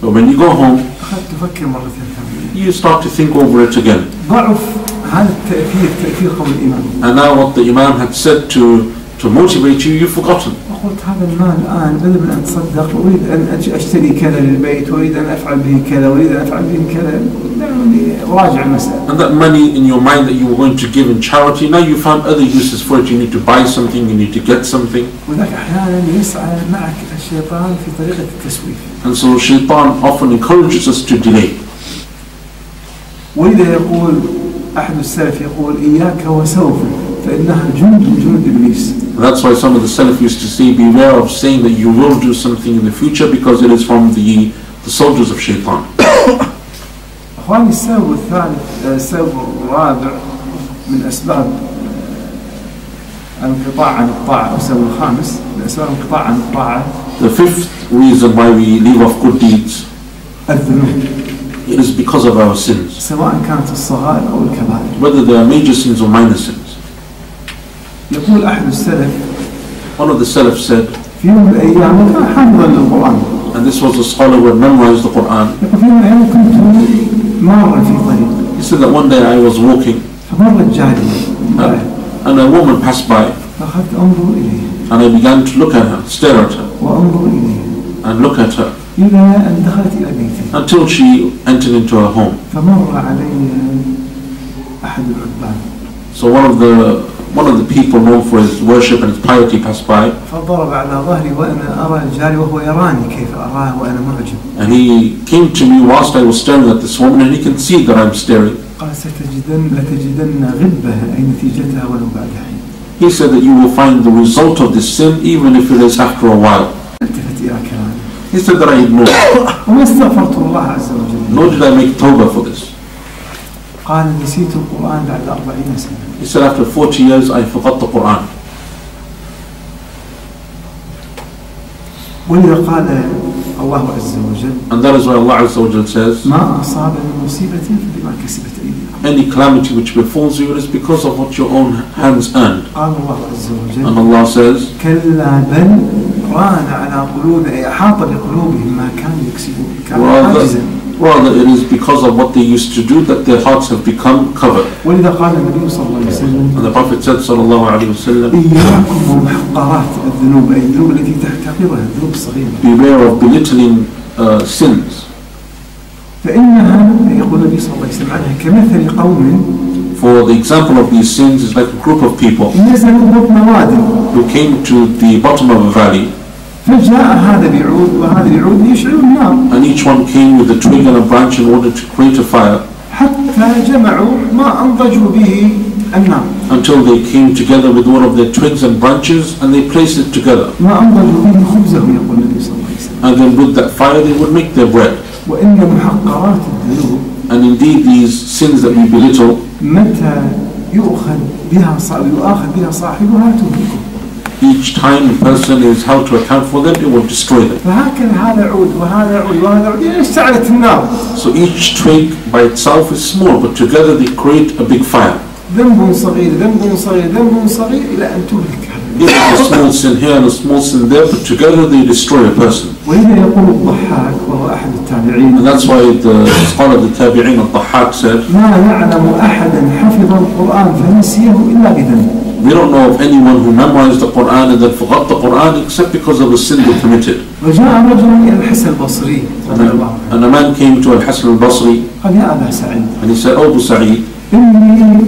B: But when you go home, you start to think over it again. And now what the Imam had said to, to motivate you, you've forgotten.
A: وقلت هذا المال الآن بدل من أن تصدق أريد أن أشتري كذا للبيت وأريد أن أفعل به كذا وأريد أن أفعل به كذا دعني أراجع المسألة
B: And that money in your mind that you were going to give in charity, now you found other uses for it. You need to buy something, you need to get something.
A: وذاك أحيانا يسعى معك الشيطان في طريقة التسويف
B: And so shaitan often encourages us to delay.
A: ولذا يقول أحد السلف يقول إياك وسوف فإنها جند من جنود إبليس
B: And that's why some of the Salaf used to say, beware of saying that you will do something in the future because it is from the, the soldiers of shaitan.
A: أخواني السبب الثالث آه، السبب الرابع من أسباب آه، الانقطاع عن الطاعة أو السبب الخامس من أسباب الانقطاع عن الطاعة
B: The fifth reason why we leave off good deeds,
A: الذنوب
B: it is because of our sins.
A: سواء كانت الصغائر أو الكبائر
B: Whether they are major sins or minor sins.
A: يقول أحد السلف
B: One of the Salaf said,
A: في يوم من الأيام وكان حافظا للقرآن
B: and this was a scholar who had memorized the Quran,
A: يقول في يوم من الأيام كنت مارا في طريق
B: he said that one day I was walking
A: فمرت جارية امرأة،
B: and a woman passed by
A: فأخذت أنظر إليها
B: and I began to look at her, stare at her,
A: وأنظر إليها
B: and look at her
A: إلى أن دخلت إلى بيتي
B: until she entered into her home.
A: فمر علي أحد العباد
B: So one of the one of the people known for his worship and his piety passed by. And he came to me whilst I was staring at this woman and he can see that I'm staring. He said that you will find the result of this sin even if it is after a while. He said that I ignored. Nor did I make tawbah for this.
A: قال نسيت القرآن بعد أربعين سنة
B: He said after 40 years I forgot the Quran.
A: ولذا قال الله عز وجل
B: And that is why Allah wa Jal says,
A: ما أصاب من مصيبة فبما كسبت أيديكم
B: any calamity which befalls you it is because of what your own hands earned.
A: قال الله عز وجل
B: And Allah says,
A: كلا بل ران على قلوب أي أحاط بقلوبهم ما كانوا يكسبون كانوا
B: rather,
A: عاجزا
B: rather it is because of what they used to do that their hearts have become covered.
A: ولذا قال النبي صلى الله عليه وسلم
B: And the Prophet said, sallallahu alayhi wa sallam,
A: إياكم ومحقرات الذنوب أي الذنوب التي تحتقرها الذنوب الصغيرة
B: beware of belittling uh, sins.
A: فإنها يقول النبي صلى الله عليه وسلم عنها كمثل قوم
B: For the example of these sins is like a group of people
A: نزلوا بطن واد
B: who came to the bottom of a valley
A: فجاء هذا بعود وهذا بعود يشعل النار
B: and each one came with a twig and a branch in order to create a fire
A: حتى جمعوا ما أنضجوا به النار
B: until they came together with one of their twigs and branches and they placed it together.
A: ما أنضجوا به خبزهم يقول النبي صلى الله عليه وسلم
B: And then with that fire they would make their bread.
A: وإن محقرات الذنوب
B: And indeed these sins that we belittle,
A: متى يؤخذ بها يؤاخذ بها صاحبها تهلكه
B: each time a person is held to account for them, it will destroy them.
A: فهكذا هذا عود وهذا عود وهذا عود يعني اشتعلت النار
B: So each twig by itself is small, but together they create a big fire.
A: ذنب صغير ذنب صغير ذنب صغير إلى أن تهلك
B: It is a small sin here and a small sin there, but together they destroy a person.
A: ولذا يقول الضحاك وهو أحد التابعين
B: And that's why the scholar, the Tabi'in al-Dhahhak said,
A: ما نعلم أحدا حفظ القرآن فنسيه إلا بذنب
B: we don't know of anyone who memorized the Quran and then forgot the Quran except because of a sin they committed.
A: وجاء رجل إلى الحسن البصري
B: And,
A: رضي
B: then,
A: الله عنه
B: and a man came to Al-Hasan al-Basri
A: قال يا أبا سعيد
B: and he said, Oh, Abu Sa'id,
A: إني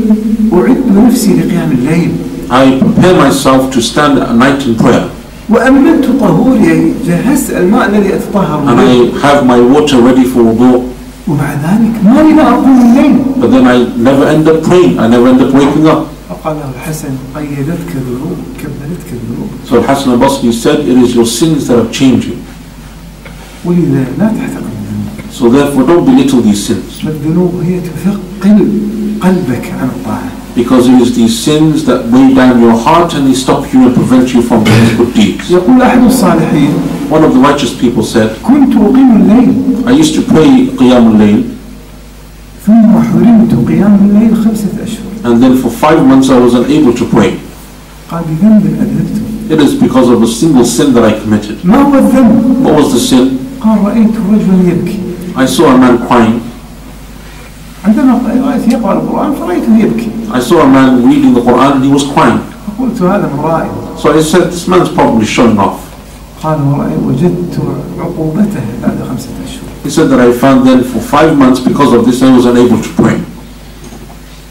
A: أعد نفسي لقيام الليل
B: I prepare myself to stand at night in prayer
A: وأمنت طهوري جهزت الماء الذي أتطهر
B: and
A: به
B: I have my water ready for wudu
A: ومع ذلك ما لي ما أقوم الليل
B: but then I never end up praying, I never end up waking up.
A: فقال له الحسن قيدتك ذنوب كبلتك الذنوب
B: So Al-Hasan al-Basri said, it is your sins that have changed you.
A: ولذا لا تحتقر الذنوب
B: So therefore don't belittle these sins
A: فالذنوب هي تثقل قلبك عن الطاعة
B: because it is these sins that weigh down your heart and they stop you and prevent you from doing good deeds.
A: يقول أحد الصالحين
B: One of the righteous people said,
A: كنت أقيم الليل
B: I used to pray Qiyam al-Layl
A: ثم حرمت قيام الليل خمسة أشهر
B: and then for five months I was unable to pray. It is because of a single sin that I committed. What was the sin? I saw a man crying. I saw a man reading the Quran and he was crying. So I said, this man is probably showing off. He said that I found then for five months because of this I was unable to pray.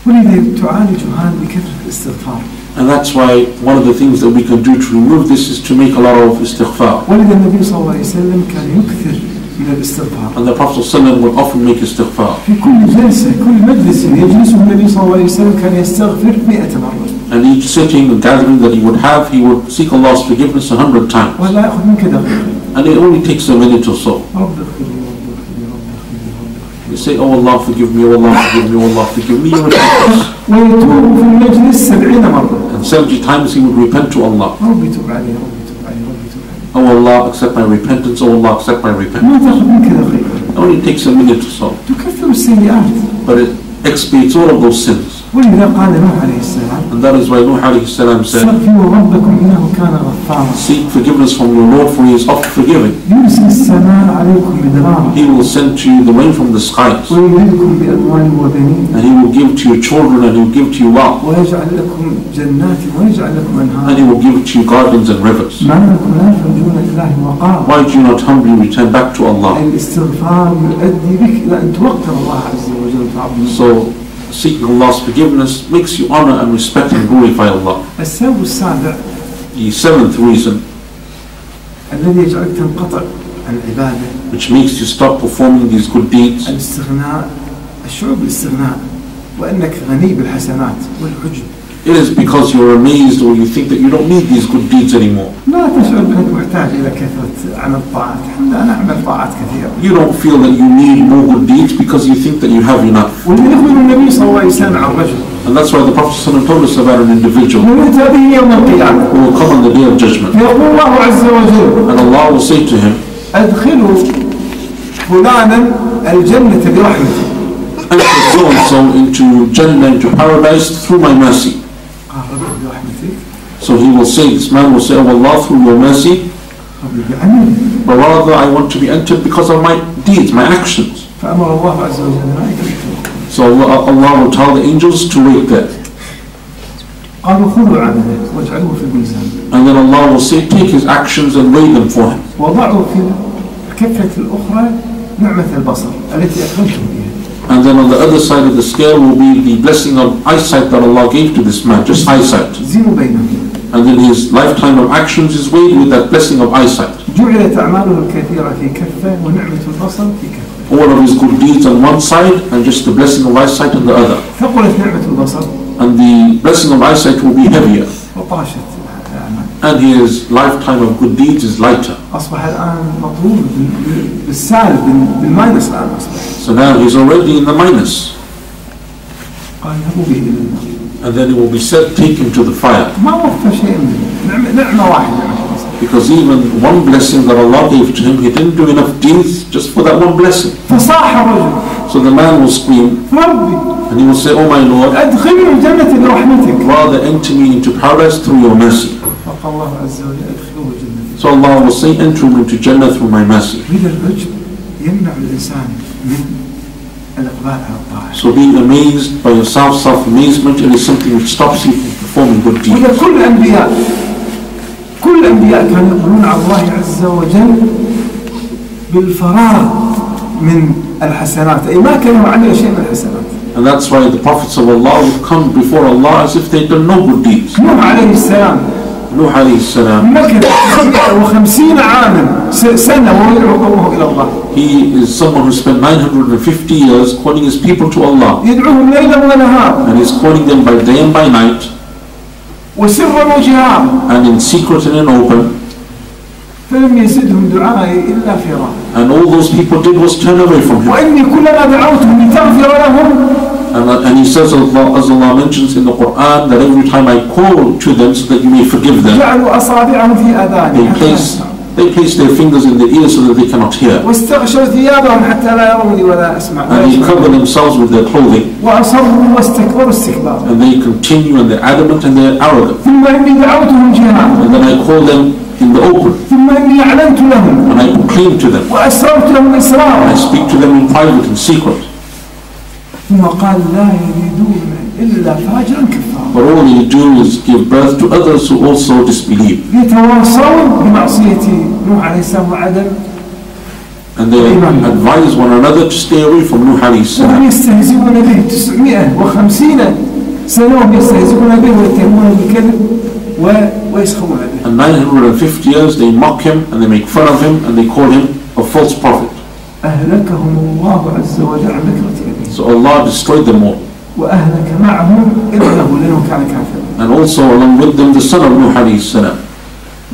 A: ولذا تعالج هذا بكثرة الاستغفار
B: And that's why one of the things that we can do to remove this is to make a lot of istighfar.
A: ولذا النبي صلى الله عليه وسلم كان يكثر من الاستغفار
B: And the Prophet ﷺ would often make istighfar.
A: في كل جلسة كل مجلس يجلسه النبي صلى الله عليه وسلم كان يستغفر مئة مرة
B: And each sitting and gathering that he would have, he would seek Allah's forgiveness a hundred times.
A: ولا يأخذ منك دقيقة
B: And it only takes a minute or so.
A: رب اغفر لي
B: You say, Oh Allah, forgive me, Oh Allah, forgive me, Oh Allah, forgive me.
A: You're an
B: And 70 times he would repent to Allah. Oh Allah, accept my repentance. Oh Allah, accept my repentance. It only takes a minute or so. But it expiates all of those sins.
A: ولذا قال نوح عليه السلام
B: And that is why Nuh alayhi salam said,
A: استغفروا ربكم إنه كان غفارا
B: Seek forgiveness from your Lord for he is oft forgiving.
A: يرسل السماء عليكم مدرارا
B: He will send to you the rain from the skies.
A: ويمددكم بأموال وبنين
B: And he will give to you children and he will give to you wealth.
A: ويجعل لكم جنات ويجعل لكم
B: And
A: أنهارا
B: he will give to you gardens and rivers.
A: ما لكم لا ترجون لله وقارا
B: Why do you not humbly return back to Allah?
A: الاستغفار يؤدي بك إلى أن توقر الله عز وجل وتعظمه
B: So seeking Allah's forgiveness makes you honor and respect and glorify Allah.
A: السبب السابع
B: The seventh reason
A: الذي يجعلك تنقطع عن العبادة
B: which makes you stop performing these good deeds
A: الاستغناء الشعور بالاستغناء وأنك غني بالحسنات والعجب
B: It is because you're amazed or you think that you don't need these good deeds anymore. You don't feel that you need more good deeds because you think that you have enough. And that's why the Prophet ﷺ told us about an individual who will come on the day of judgment. And Allah will say to him, Enter so and so into Jannah, into paradise through my mercy.
A: قال ربي برحمتك
B: So he will say, this man will say, Oh Allah, through your mercy,
A: ربي بعملي
B: but rather I want to be entered because of my deeds, my actions.
A: فأمر الله عز وجل الملائكة
B: So Allah, Allah will tell the angels to wait there.
A: قالوا خذوا عمله واجعلوه في الميزان
B: And then Allah will say, take his actions and weigh them for him.
A: وضعوا في الكفة الأخرى نعمة البصر التي أكرمتم بها
B: And then on the other side of the scale will be the blessing of eyesight that Allah gave to this man, just eyesight.
A: زينوا بينهم
B: And then his lifetime of actions is weighed with that blessing of eyesight.
A: جعلت أعماله الكثيرة في كفة ونعمة البصر في كفة
B: All of his good deeds on one side and just the blessing of eyesight on the other.
A: ثقلت نعمة البصر
B: And the blessing of eyesight will be heavier.
A: وطاشت الأعمال
B: And his lifetime of good deeds is lighter.
A: أصبح الآن مطلوب بال- بالسالب بال- بالماينس الآن أصبح
B: so now he's already in the minus. And then he will be set him to the fire. Because even one blessing that Allah gave to him, he didn't do enough deeds just for that one blessing. So the man will scream and he will say, Oh my Lord, rather enter me into paradise through your mercy. So Allah will say, Enter him into Jannah through my mercy. So being amazed by yourself, self-amazement, it is something which stops you from performing good deeds.
A: وإذا كل الأنبياء كل الأنبياء كانوا يقولون على الله عز وجل بالفراغ من الحسنات أي ما كانوا عملوا شيء من الحسنات
B: And that's why the prophets of Allah would come before Allah as if they'd done no good deeds.
A: نوح عليه السلام
B: Nuh alayhi salam,
A: مكث 150 عاما سنة وهو يدعو قومه إلى الله
B: he is someone who spent 950 years calling his people to Allah.
A: يدعوهم ليلا ونهارا
B: And he's calling them by day and by night,
A: وسرا وجهارا
B: and in secret and in open.
A: فلم يزدهم دعائي إلا فرارا
B: And all those people did was turn away from him.
A: وإني كلما دعوتهم لتغفر لهم
B: And, uh, and he says, Allah, as Allah mentions in the Quran, that every time I call to them so that you may forgive them, they place, they place their fingers in their ears so that they cannot hear. And they cover themselves with their clothing. And they continue and they're adamant and they're arrogant. And then I call them in the open. And I proclaim to them. I speak to them in private and secret.
A: ثم قال لا يريدون إلا فاجرا كفارا
B: But all do is give birth to others who also disbelieve.
A: يتواصون بمعصية نوح عليه السلام وعدم
B: And they advise one another to stay away from Nuh alayhi
A: وهم
B: salam.
A: يستهزئون به 950 سنة وهم يستهزئون به ويتهمون بالكذب ويسخرون به
B: And 950 years they mock him and they make fun of him and they call him a false prophet.
A: أهلكهم الله عز وجل عن أبيه
B: So Allah destroyed them all.
A: وأهلك معهم ابنه لأنه كان كافرا
B: And also along with them the son of Nuh.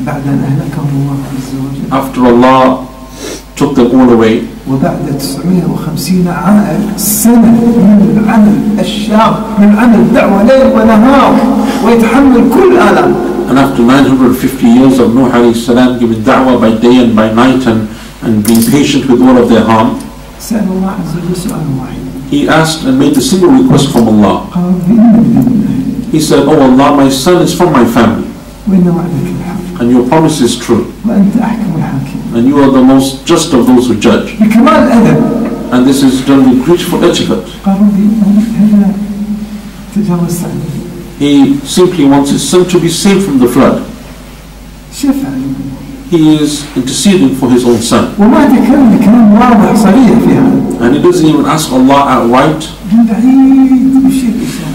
A: بعد أن الله عز وجل
B: After Allah took them all away
A: وبعد 950 عام سنة من العمل الشاق من عمل دعوة ليل ونهار ويتحمل كل آلام
B: and after 950 years of Nuh alayhi salam giving da'wah by day and by night and, and being patient with all of their harm,
A: سأل الله عز وجل سؤال واحد
B: he asked and made a single request from Allah. He said, Oh Allah, my son is from my family. And your promise is true. And you are the most just of those who judge. And this is done with for etiquette. He simply wants his son to be saved from the flood he is interceding for his own son. And he doesn't even ask Allah outright.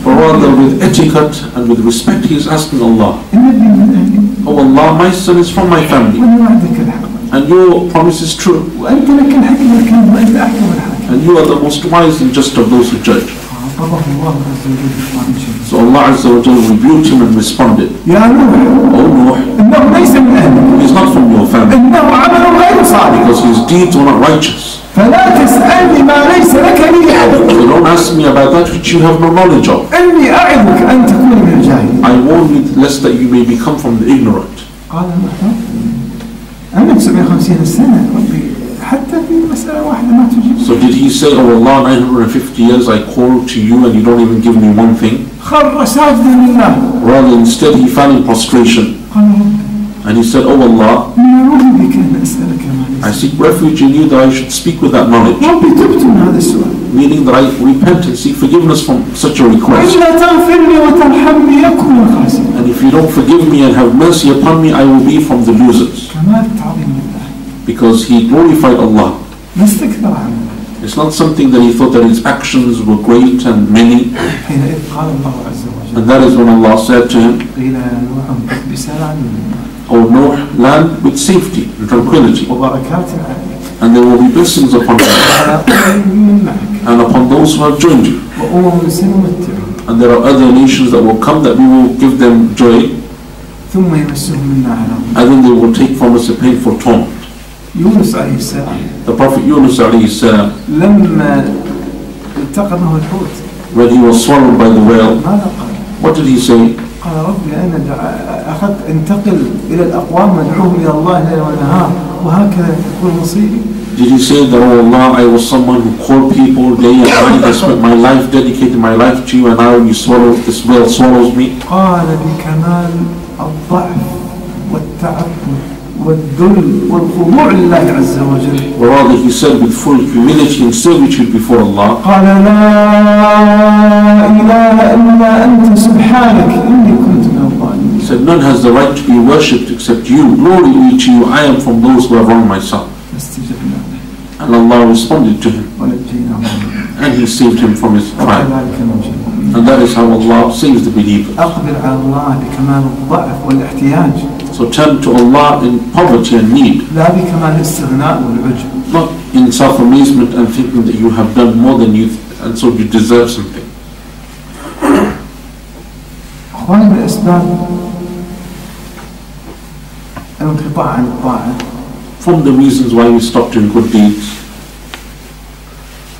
B: But rather with etiquette and with respect he is asking Allah. Oh Allah, my son is from my family. And your promise is true. And you are the most wise and just of those who judge.
A: خطبه الله عز وجل في القرآن الشريف
B: So Allah Azza wa Jalla rebuked him and responded,
A: يا نوح
B: O Nuh,
A: إنه ليس من أهلك
B: he's not from your family
A: إنه عمل غير صالح
B: because his deeds were not righteous.
A: فلا تسألني ما ليس لك به علم
B: So don't ask me about that which you have no knowledge of.
A: إني أعظك أن تكون من الجاهلين
B: I warn you lest that you may become from the ignorant.
A: قال نوح أنا 950 سنة ربي حتى في مسألة واحدة ما تجيب
B: So did he say, Oh Allah, 950 years I call to you and you don't even give me one thing? Rather, instead, he fell in prostration. And he said, Oh Allah, I seek refuge in you that I should speak with that knowledge. Meaning that I repent and seek forgiveness from such a request. And if you don't forgive me and have mercy upon me, I will be from the losers. Because he glorified Allah. It's not something that he thought that his actions were great and many. and that is when Allah said to him, O Noah, land with safety and tranquility. And there will be blessings upon you and upon those who have joined you. And there are other nations that will come that we will give them joy. And then they will take from us a painful torment.
A: يونس عليه السلام
B: The Prophet Yunus alayhi salam,
A: لما التقمه الحوت
B: when he was swallowed by the whale,
A: ماذا قال؟
B: what did he say?
A: قال ربي أنا دع- أخذت انتقل إلى الأقوام وادعوهم إلى الله ليلا ونهار وهكذا تكون مصيري
B: Did he say that, oh Allah, I was someone who called people day and night, I spent my life, dedicated my life to you, and now you swallow, this whale swallows me?
A: قال بكمال الضعف والتعبد والذل والخضوع لله عز وجل
B: rather, he said with full humility and servitude before Allah,
A: قال لا إله إلا أنت سبحانك إني كنت من الظالمين
B: he said, none has the right to be worshipped except you. Glory be to you, I am from those who have wronged myself.
A: فاستجبنا له
B: And Allah responded to him, and he saved him from his trial. And that is how Allah saves the believer.
A: أقبل على الله بكمال الضعف والاحتياج
B: So turn to Allah in poverty and need,
A: لا بكمال الاستغناء والعجب
B: not in self-amazement and thinking that you have done more than you, and so you deserve something.
A: أخواني من الأسباب الانقطاع عن الطاعة
B: From the reasons why we stop doing good deeds,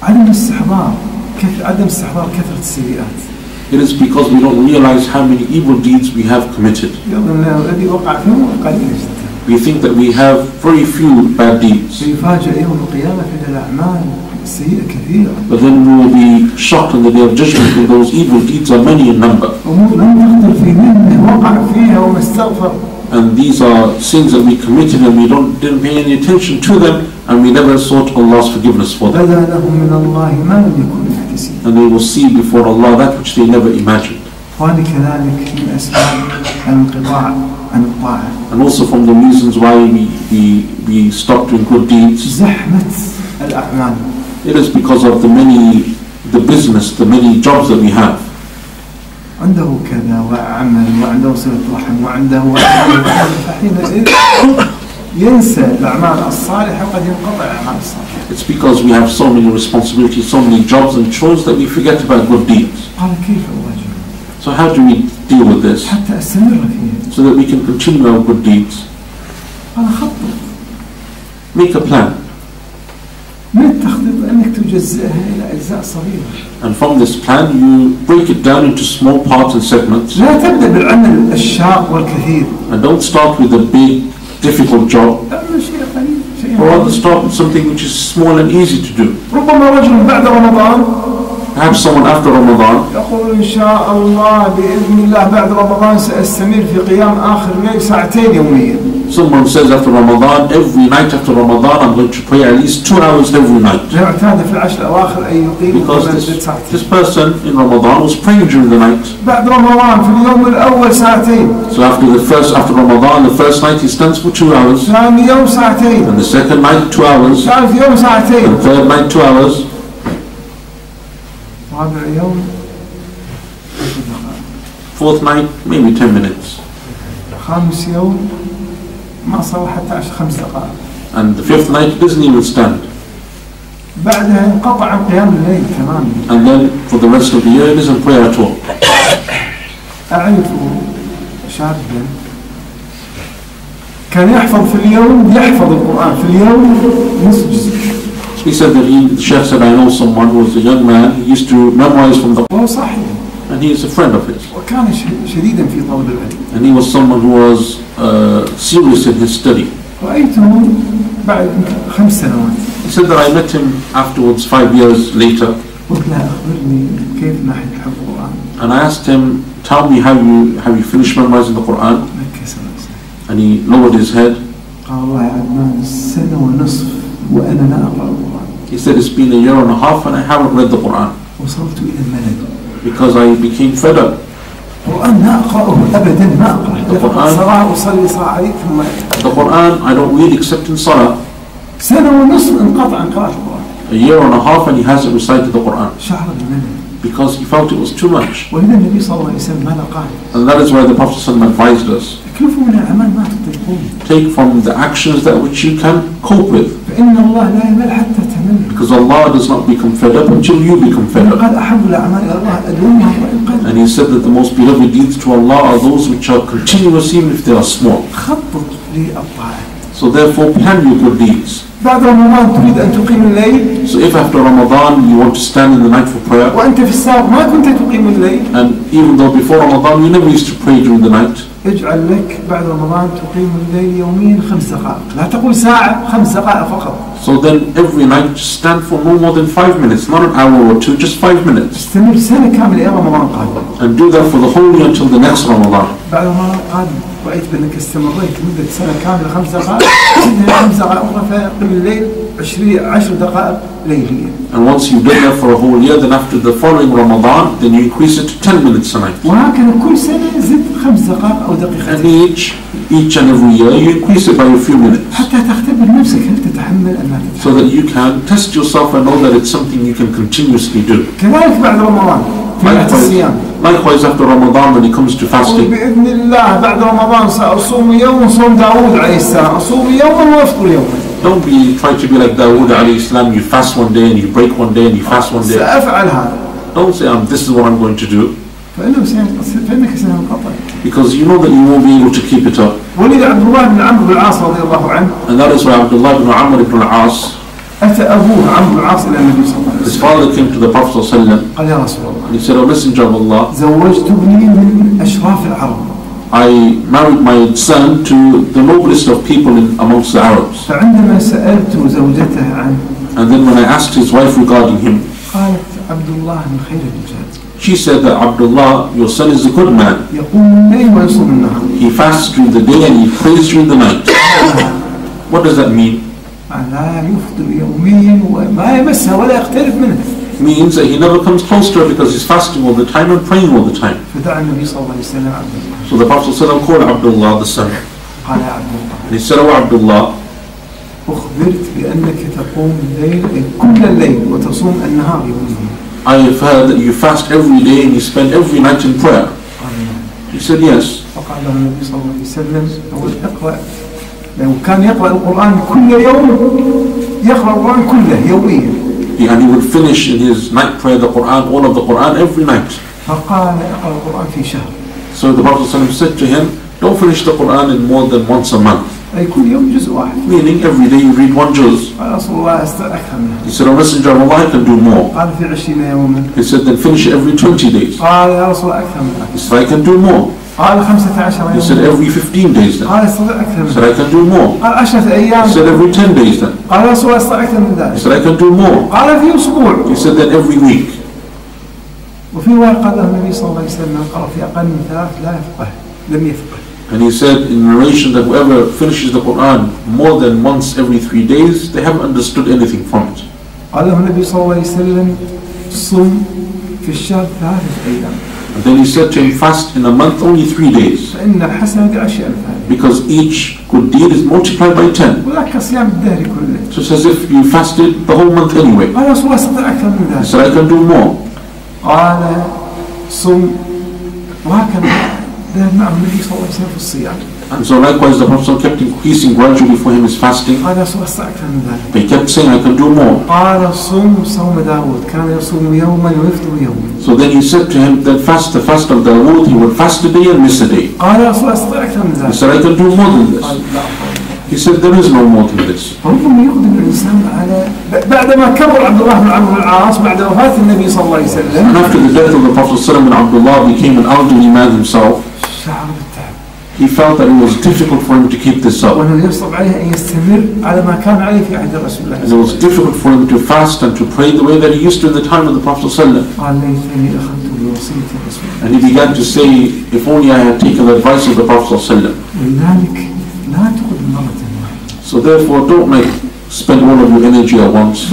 A: عدم استحضار كث... عدم استحضار كثرة السيئات
B: it is because we don't realize how many evil deeds we have committed. We think that we have very few bad deeds. But then we will be shocked on the day of judgment when those evil deeds are many in number. And these are sins that we committed and we don't, didn't pay any attention to them and we never sought Allah's forgiveness for them.
A: بدا لهم من الله ما لم يكونوا يحتسبون
B: And they will see before Allah that which they never imagined.
A: إخواني كذلك من أسباب الانقطاع عن الطاعة
B: And also from the reasons why we, we, we stop doing good deeds,
A: زحمة الأعمال
B: it is because of the many, the business, the many jobs that we have.
A: عنده كذا وعمل وعنده صلة رحم وعنده وعنده وعنده فحينئذ ينسى الأعمال الصالحة قد ينقطع الأعمال الصالحة
B: It's because we have so many responsibilities, so many jobs and chores that we forget about good deeds.
A: قال كيف أواجه
B: So how do we deal with this?
A: حتى أستمر فيه
B: So that we can continue our good deeds.
A: قال خطط
B: Make a plan.
A: من التخطيط أنك تجزئها إلى أجزاء صغيرة
B: And from this plan, you break it down into small parts and segments.
A: لا تبدأ بالعمل الشاق والكثير
B: And don't start with a big, difficult job.
A: اعمل شيء قليل شيء
B: Or rather
A: قليل.
B: start with something which is small and easy to do.
A: ربما رجل بعد رمضان
B: Perhaps someone after Ramadan
A: يقول إن شاء الله بإذن الله بعد رمضان سأستمر في قيام آخر الليل ساعتين يوميا
B: someone says after Ramadan, every night after Ramadan, I'm going to pray at least two hours every night. Because this, this person in Ramadan was praying during the night. So after the first, after Ramadan, the first night he stands for two hours. And the second night, two hours. And third night, two hours. Fourth night, maybe ten minutes.
A: ما صار حتى عشر خمس دقائق
B: And the fifth night, doesn't even stand.
A: بعدها انقطع عن قيام الليل تماما
B: And then for the rest of the year, he doesn't pray at all.
A: أعرف شابا كان يحفظ في اليوم يحفظ القرآن في اليوم نصف جزء
B: He said that he, the Sheikh said, I know someone who was a young man, he used to memorize from the
A: صاحب
B: and he is a friend of his.
A: وكان ش- شديدا في طلب العلم
B: And he was someone who was uh, serious in his study.
A: رأيته بعد خمس سنوات
B: He said that I met him afterwards, five years later,
A: قلت له أخبرني كيف ناحية حفظ القرآن
B: and I asked him, tell me how you, have you finished memorizing the Quran?
A: نكس رأسه
B: And he lowered his head.
A: قال والله يا عدنان سنة ونصف وأنا لا أقرأ القرآن
B: He said, it's been a year and a half and I haven't read the Quran
A: وصلت إلى الملل
B: because I became fed up.
A: القرآن لا أقرأه أبدا ما أقرأ
B: القرآن؟
A: صلاة أصلي صلاة ثم
B: The Quran, I don't read except in Salah.
A: سنة ونصف انقطع عن قراءة القرآن
B: A year and a half and he hasn't recited the Quran
A: شعر بالملل
B: because he felt it was too much.
A: وإذا النبي صلى الله عليه وسلم ماذا قال؟
B: And that is why the Prophet ﷺ advised us, Take from the actions that which you can cope with. Because Allah does not become fed up until you become fed up. And He said that the most beloved deeds to Allah are those which are continuous even if they are small. So therefore plan your good deeds. So if after Ramadan you want to stand in the night for prayer. And even though before Ramadan you never used to pray during the night.
A: اجعل لك بعد رمضان تقيم الليل يوميا خمس دقائق. لا تقول ساعة خمس دقائق فقط.
B: So then every night just stand for no more than five minutes, not an hour or two, just five minutes.
A: استمر سنة كاملة إلى رمضان القادم
B: And do that for the whole year until the next Ramadan.
A: بعد رمضان القادم رأيت بأنك استمريت مدة سنة كاملة خمس دقائق. خمس دقائق أخرى فيقيم الليل. عشرين عشر دقائق ليليا
B: And once you've done that for a whole year, then after the following Ramadan, then you increase it to 10 minutes a night.
A: وهكذا كل سنة زد خمس دقائق أو
B: And
A: دقيقتين
B: each, each and every year, you increase it by a few minutes.
A: حتى تختبر نفسك هل تتحمل أم لا تتحمل
B: So that you can test yourself and know that it's something you can continuously do.
A: كذلك بعد رمضان في وقت الصيام
B: Likewise, after Ramadan, when it comes to fasting,
A: وبإذن الله بعد رمضان سأصوم يوم صوم داود عليه السلام أصوم يوما وأفطر يوما
B: don't be try to be like Dawood alayhi salam. You fast one day and you break one day and you fast one day.
A: سأفعل هذا
B: Don't say, um, this is what I'm going to do,
A: فإنه سينقص- فإنك سينقطع
B: because you know that you won't be able to keep it up.
A: ولد عبد الله بن عمرو بن العاص رضي الله عنه
B: And that is why Abdullah ibn Amr ibn al-As,
A: أتى أبوه عمرو بن العاص إلى النبي صلى الله عليه
B: his
A: وسلم
B: father came to the Prophet ﷺ
A: قال يا رسول الله
B: and he said, O Messenger of Allah,
A: زوجت ابني من أشراف العرب
B: I married my son to the noblest of people in, amongst the Arabs.
A: فعندما سألت زوجته عنه
B: And then when I asked his wife regarding him,
A: قالت عبد الله من خير الرجال
B: she said that Abdullah, your son is a good man.
A: يقوم الليل ويصوم النهار
B: He fasts during the day and he prays during the night. What does that mean?
A: لا يفطر يوميا وما يمسها ولا يقترب منها
B: means that he never comes close to her because he's fasting all the time and praying all the time.
A: فدعا النبي صلى الله عليه وسلم عبد الله
B: So the Prophet ﷺ called Abdullah the son.
A: قال يا عبد الله
B: And he said, Oh Abdullah,
A: أخبرت بأنك تقوم الليل كل الليل وتصوم النهار يوميا
B: I have heard that you fast every day and you spend every night in prayer.
A: قال نعم
B: He said, Yes.
A: فقال له النبي صلى الله عليه وسلم أول اقرأ لو كان يقرأ القرآن كل يوم يقرأ القرآن كله يوميا he,
B: and he would finish in his night prayer the Quran, all of the Quran every night. So the Prophet ﷺ said to him, don't finish the Quran in more than once a month. Meaning every day you read one juz. He said, a messenger of Allah can do more. He said, then finish every 20 days. He said, I can do more.
A: قال خمسة عشر
B: He said, Every 15 days then.
A: قال أستطيع أكثر
B: He said, I can do more.
A: قال
B: He said, Every 10 days then.
A: قال أكثر من
B: He said, I can do more.
A: قال في أسبوع
B: He said that every week.
A: وفي رواية قال له النبي صلى الله عليه وسلم من قرأ في أقل من ثلاث لا يفقه لم يفقه
B: And he said in narration that whoever finishes the Quran more than once every three days, they haven't understood anything from it.
A: قال النبي صلى الله عليه وسلم صم في الشهر ثلاثة أيام
B: And then he said to him, fast in a month only three days,
A: فإن الحسنة بعشر أمثال
B: because each good deed is multiplied by ten.
A: وذاك صيام الدهر كله
B: So it's as if you fasted the whole month anyway.
A: قال رسول الله أستطيع أكثر من
B: He
A: ذلك
B: said, I can do more.
A: قال صم وهكذا ذهب معه النبي صلى الله عليه وسلم في الصيام
B: And so likewise the Prophet kept increasing gradually for him his fasting.
A: قال يا رسول الله أستطيع أكثر من ذلك
B: But he kept saying, I can do more.
A: قال صوم صوم داود كان يصوم يوما ويفطر يوما
B: So then he said to him, then fast the fast of Dawood, he would fast a day and miss a day.
A: قال يا رسول الله أستطيع أكثر من
B: He
A: ذلك
B: said, I can do more than
A: قال
B: this.
A: لا أفضل.
B: He said, there is no more than this.
A: ربما يقدم الإنسان على ب- بعدما كبر عبد الله بن عمرو بن العاص بعد وفاة النبي صلى الله عليه
B: And
A: وسلم
B: after the death of the Prophet ﷺ, when Abdullah became an elderly man himself,
A: شعر بالتعب
B: he felt that it was difficult for him to keep this up. It was difficult for him to fast and to pray the way that he used to in the time of the Prophet And he began to say, if only I had taken the advice of the Prophet So therefore don't make spend all of your energy at once.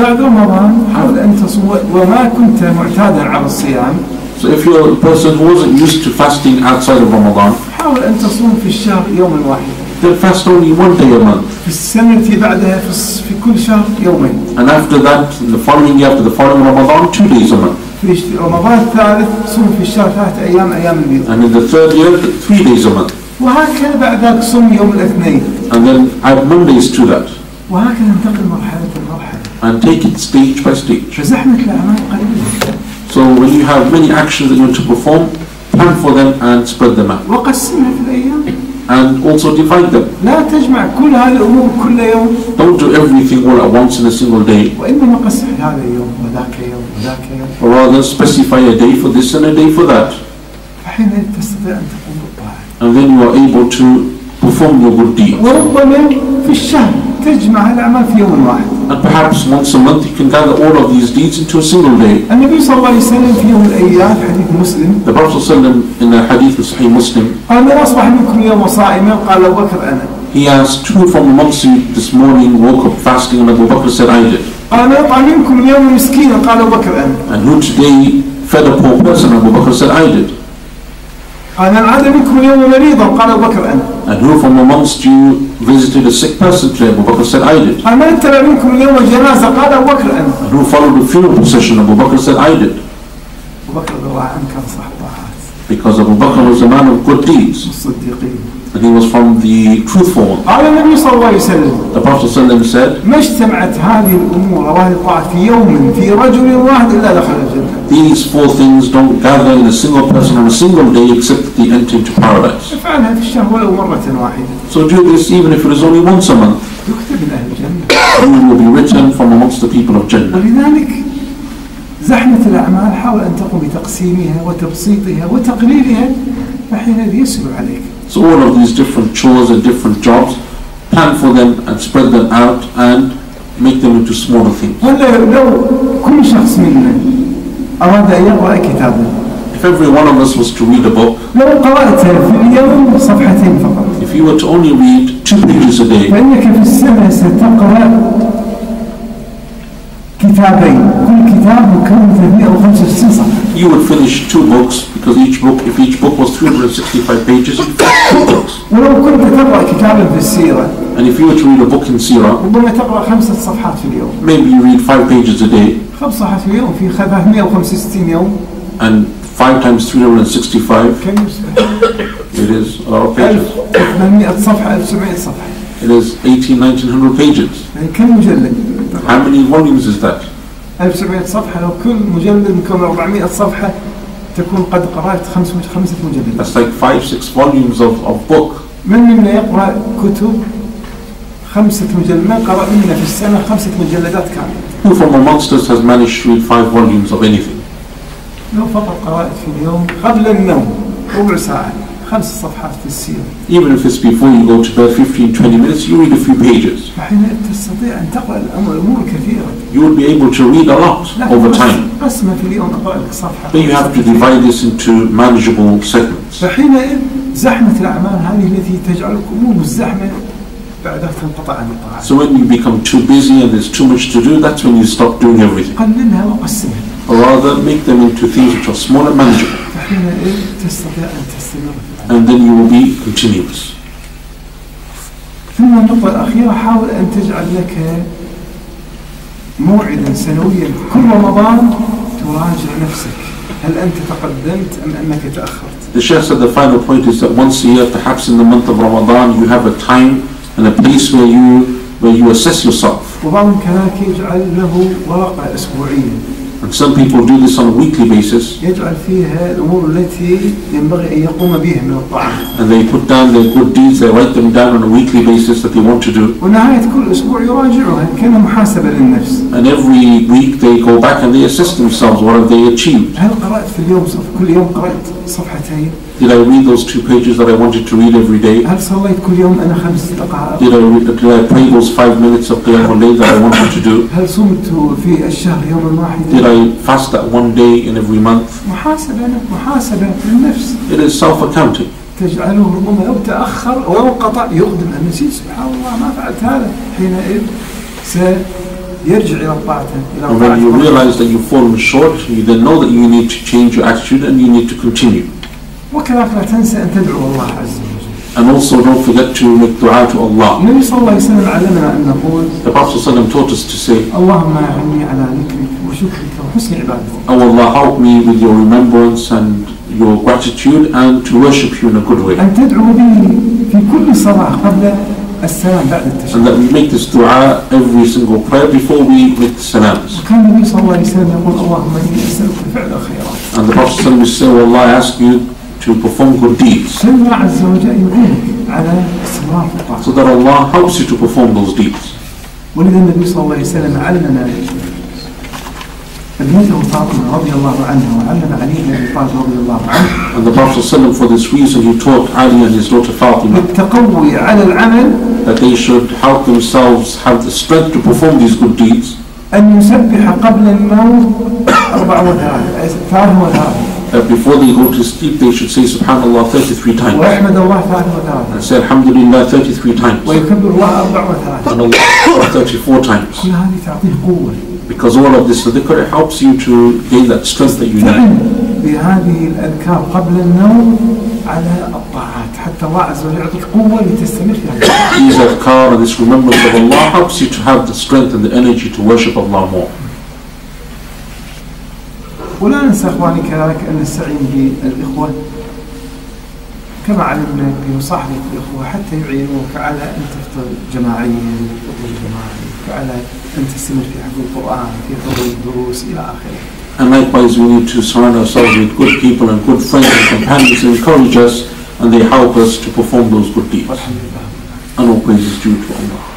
B: So if you're a person who wasn't used to fasting outside of Ramadan,
A: حاول أن تصوم في الشهر يوما واحدا
B: then fast only one day a month.
A: في السنة التي بعدها في كل شهر يومين
B: And after that, in the following year, after the following Ramadan, two days a month.
A: في رمضان الثالث صوم في الشهر ثلاثة أيام أيام البيض
B: And in the third year, three days a month.
A: وهكذا بعد ذلك صوم يوم الاثنين
B: And then add Mondays to that.
A: وهكذا ننتقل مرحلة مرحلة
B: And take it stage by stage.
A: فزحمة الأعمال قليلة
B: So when you have many actions that you want to perform, plan for them and spread them out.
A: وقسمها في الأيام
B: And also divide them.
A: لا تجمع كل هذه الأمور كل يوم
B: Don't do everything all at once in a single day.
A: وإنما قسم هذا يوم وذاك يوم وذاك يوم
B: Or rather, specify a day for this and a day for that.
A: فحينئذ تستطيع أن تقوم بالطاعة
B: And then you are able to perform your good deeds.
A: وربما في الشهر تجمع الأعمال في يوم واحد
B: And perhaps once a month you can gather all of these deeds into a single day.
A: النبي صلى الله عليه وسلم في يوم من الأيام حديث مسلم
B: The Prophet ﷺ in a hadith of Sahih Muslim,
A: قال من أصبح منكم يوم صائما قال أبو بكر أنا
B: he asked who from amongst you this morning woke up fasting and Abu Bakr said I did.
A: قال من يطعم منكم اليوم مسكينا قال أبو بكر أنا
B: And who today fed a poor person? Abu Bakr said I did.
A: من عاد منكم اليوم مريضا قال أبو بكر أنا
B: And who from amongst you visited a sick person today? Abu Bakr said I did.
A: من اتبع منكم اليوم جنازة قال أبو بكر أنا
B: And who followed the funeral procession? Abu Bakr said I did.
A: أبو بكر رضي الله عنه كان صاحب
B: Because Abu Bakr was a man of good deeds.
A: الصديقين
B: And he was from the truthful ones.
A: قال النبي صلى الله عليه وسلم
B: The Prophet ﷺ said,
A: ما اجتمعت هذه الأمور وهذه الطاعات في يوم في رجل واحد إلا دخل الجنة
B: These four things don't gather in a single person on a single day except that they enter into paradise.
A: افعلها في الشهر ولو مرة واحدة
B: So do this even if it is only once a month.
A: يكتب من أهل الجنة
B: You will be written from amongst the people of Jannah.
A: ولذلك زحمة الأعمال حاول أن تقوم بتقسيمها وتبسيطها وتقليلها فحينئذ يسهل عليك
B: So all of these different chores and different jobs, plan for them and spread them out and make them into smaller things.
A: ولا لو كل شخص منا أراد أن يقرأ كتابا
B: If every one of us was to read a book,
A: لو قرأت في اليوم صفحتين فقط
B: if you were to only read two pages a day,
A: فإنك في السنة ستقرأ كتابين كل كتاب مكون 365 صفحة
B: you would finish two books because each book, if each book was 365 pages, you'd finish two books.
A: ولو كنت تقرأ كتابا في السيرة
B: And if you were to read a book in Sirah,
A: ربما تقرأ خمسة صفحات في اليوم
B: maybe you read five pages a day,
A: خمس صفحات في اليوم في 365 يوم
B: and five times 365,
A: كم يصبح؟
B: it is a lot of pages.
A: 1800 صفحة 1700 صفحة
B: It is 18, 1900 pages.
A: يعني كم مجلد؟
B: How many volumes is that?
A: 1700 صفحة لو كل مجلد مكون 400 صفحة تكون قد قرأت خمسة خمسة مجلدات
B: That's like five, six volumes of, of book.
A: من منا يقرأ كتب خمسة مجلدات من قرأ منا في السنة خمسة مجلدات كاملة
B: Who from amongst us has managed to read five volumes of anything?
A: لو فقط قرأت في اليوم قبل النوم ربع ساعة خمس صفحات في السيرة
B: Even if it's before you go to bed 15, 20 minutes, you read a few pages.
A: فحينئذ تستطيع أن تقرأ الأمور الأمور كثيرة
B: You will be able to read a lot over
A: لكن
B: time.
A: قسمة في اليوم أقرأ لك صفحة
B: But you have to divide this into manageable segments.
A: فحينئذ زحمة الأعمال هذه التي تجعلك أمور الزحمة بعدها تنقطع عن الطاعات
B: So when you become too busy and there's too much to do, that's when you stop doing everything.
A: قللها وقسمها
B: Or rather, make them into things which are small and manageable.
A: فحينئذ تستطيع أن تستمر في العمل
B: And then you will be continuous.
A: ثم النقطة الأخيرة حاول أن تجعل لك موعدا سنويا كل رمضان تراجع نفسك هل أنت تقدمت أم أنك تأخرت
B: The Sheikh said the final point is that once a year, perhaps in the month of Ramadan, you have a time and a place where you where you assess yourself.
A: وبعضهم كذلك يجعل له ورقة أسبوعية
B: And some people do this on a weekly basis,
A: يجعل فيها الأمور التي ينبغي أن يقوم بها من الطاعات
B: and they put down their good deeds. They write them down on a weekly basis that they want to do.
A: ونهاية كل أسبوع يراجعها كأنها محاسبة للنفس
B: And every week they go back and they assess themselves. What have they achieved?
A: هل قرأت في اليوم صف كل يوم قرأت صفحتين
B: Did I read those two pages that I wanted to read every day?
A: هل صليت كل يوم أنا خمس دقائق
B: Did I, read, did I pray those five minutes of Qiyam al that I wanted to do?
A: هل صمت في الشهر يوما
B: Did
A: واحدا
B: I fast that one day in every month?
A: محاسبة محاسبة للنفس
B: It is self-accounting.
A: تجعله ربما لو تأخر أو انقطع يقدم أن نسيت سبحان الله ما فعلت هذا حينئذ سيرجع إلى طاعته إلى
B: And when you
A: طاعته
B: realize that you've fallen short, you then know that you need to change your attitude and you need to continue.
A: وكذلك لا تنسى أن تدعو الله عز وجل
B: And also don't forget to make dua to Allah.
A: النبي صلى الله عليه وسلم علمنا أن نقول
B: The Prophet ﷺ taught us to say,
A: اللهم أعني على ذكرك وشكرك وحسن عبادتك
B: Oh Allah, help me with your remembrance and your gratitude and to worship you in a good way.
A: أن تدعو به في كل صلاة قبل السلام بعد
B: And
A: التشهد
B: that we make this dua every single prayer before we make the salams.
A: وكان النبي صلى الله عليه وسلم يقول اللهم إني أسألك فعل الخيرات
B: And the Prophet ﷺ say, Oh Allah, I ask you to perform good deeds.
A: سل الله عز وجل يعينك على استمرار في الطاعة
B: So that Allah helps you to perform those deeds.
A: ولذا النبي صلى الله عليه وسلم علم ابنته فاطمة رضي الله عنها وعلم علي بن أبي طالب رضي الله عنه
B: And the Prophet ﷺ, for this reason, he taught Ali and his daughter Fatima
A: بالتقوي على العمل
B: that they should help themselves have the strength to perform these good deeds.
A: أن يسبح قبل النوم أربع وثلاث ثلاث وثلاث
B: That before they go to sleep, they should say Subhanallah 33 times.
A: ويحمد الله ثلاث وثلاث
B: And say Alhamdulillah 33 times.
A: ويكبر الله أربع وثلاث
B: And Allah 34 times. Because all of this dhikr, helps you to gain that strength that you need.
A: تعن بهذه الأذكار قبل النوم على الطاعات. حتى الله عز وجل يعطيك قوة لتستمر في هذا
B: These adhkar and this remembrance of Allah helps you to have the strength and the energy to worship Allah more.
A: ولا ننسى اخواني كذلك أن نستعين بالإخوة. كما علمنا بمصاحبه الإخوة حتى يعينوك على أن تفطر جماعيا فطور جماعي وعلى ان تستمر في حفظ القران في حضور الدروس الى اخره.
B: And likewise, we need to surround ourselves with good people and good friends and companions who encourage us and they help us to perform those good deeds.
A: والحمد لله.
B: And all praise is due to Allah.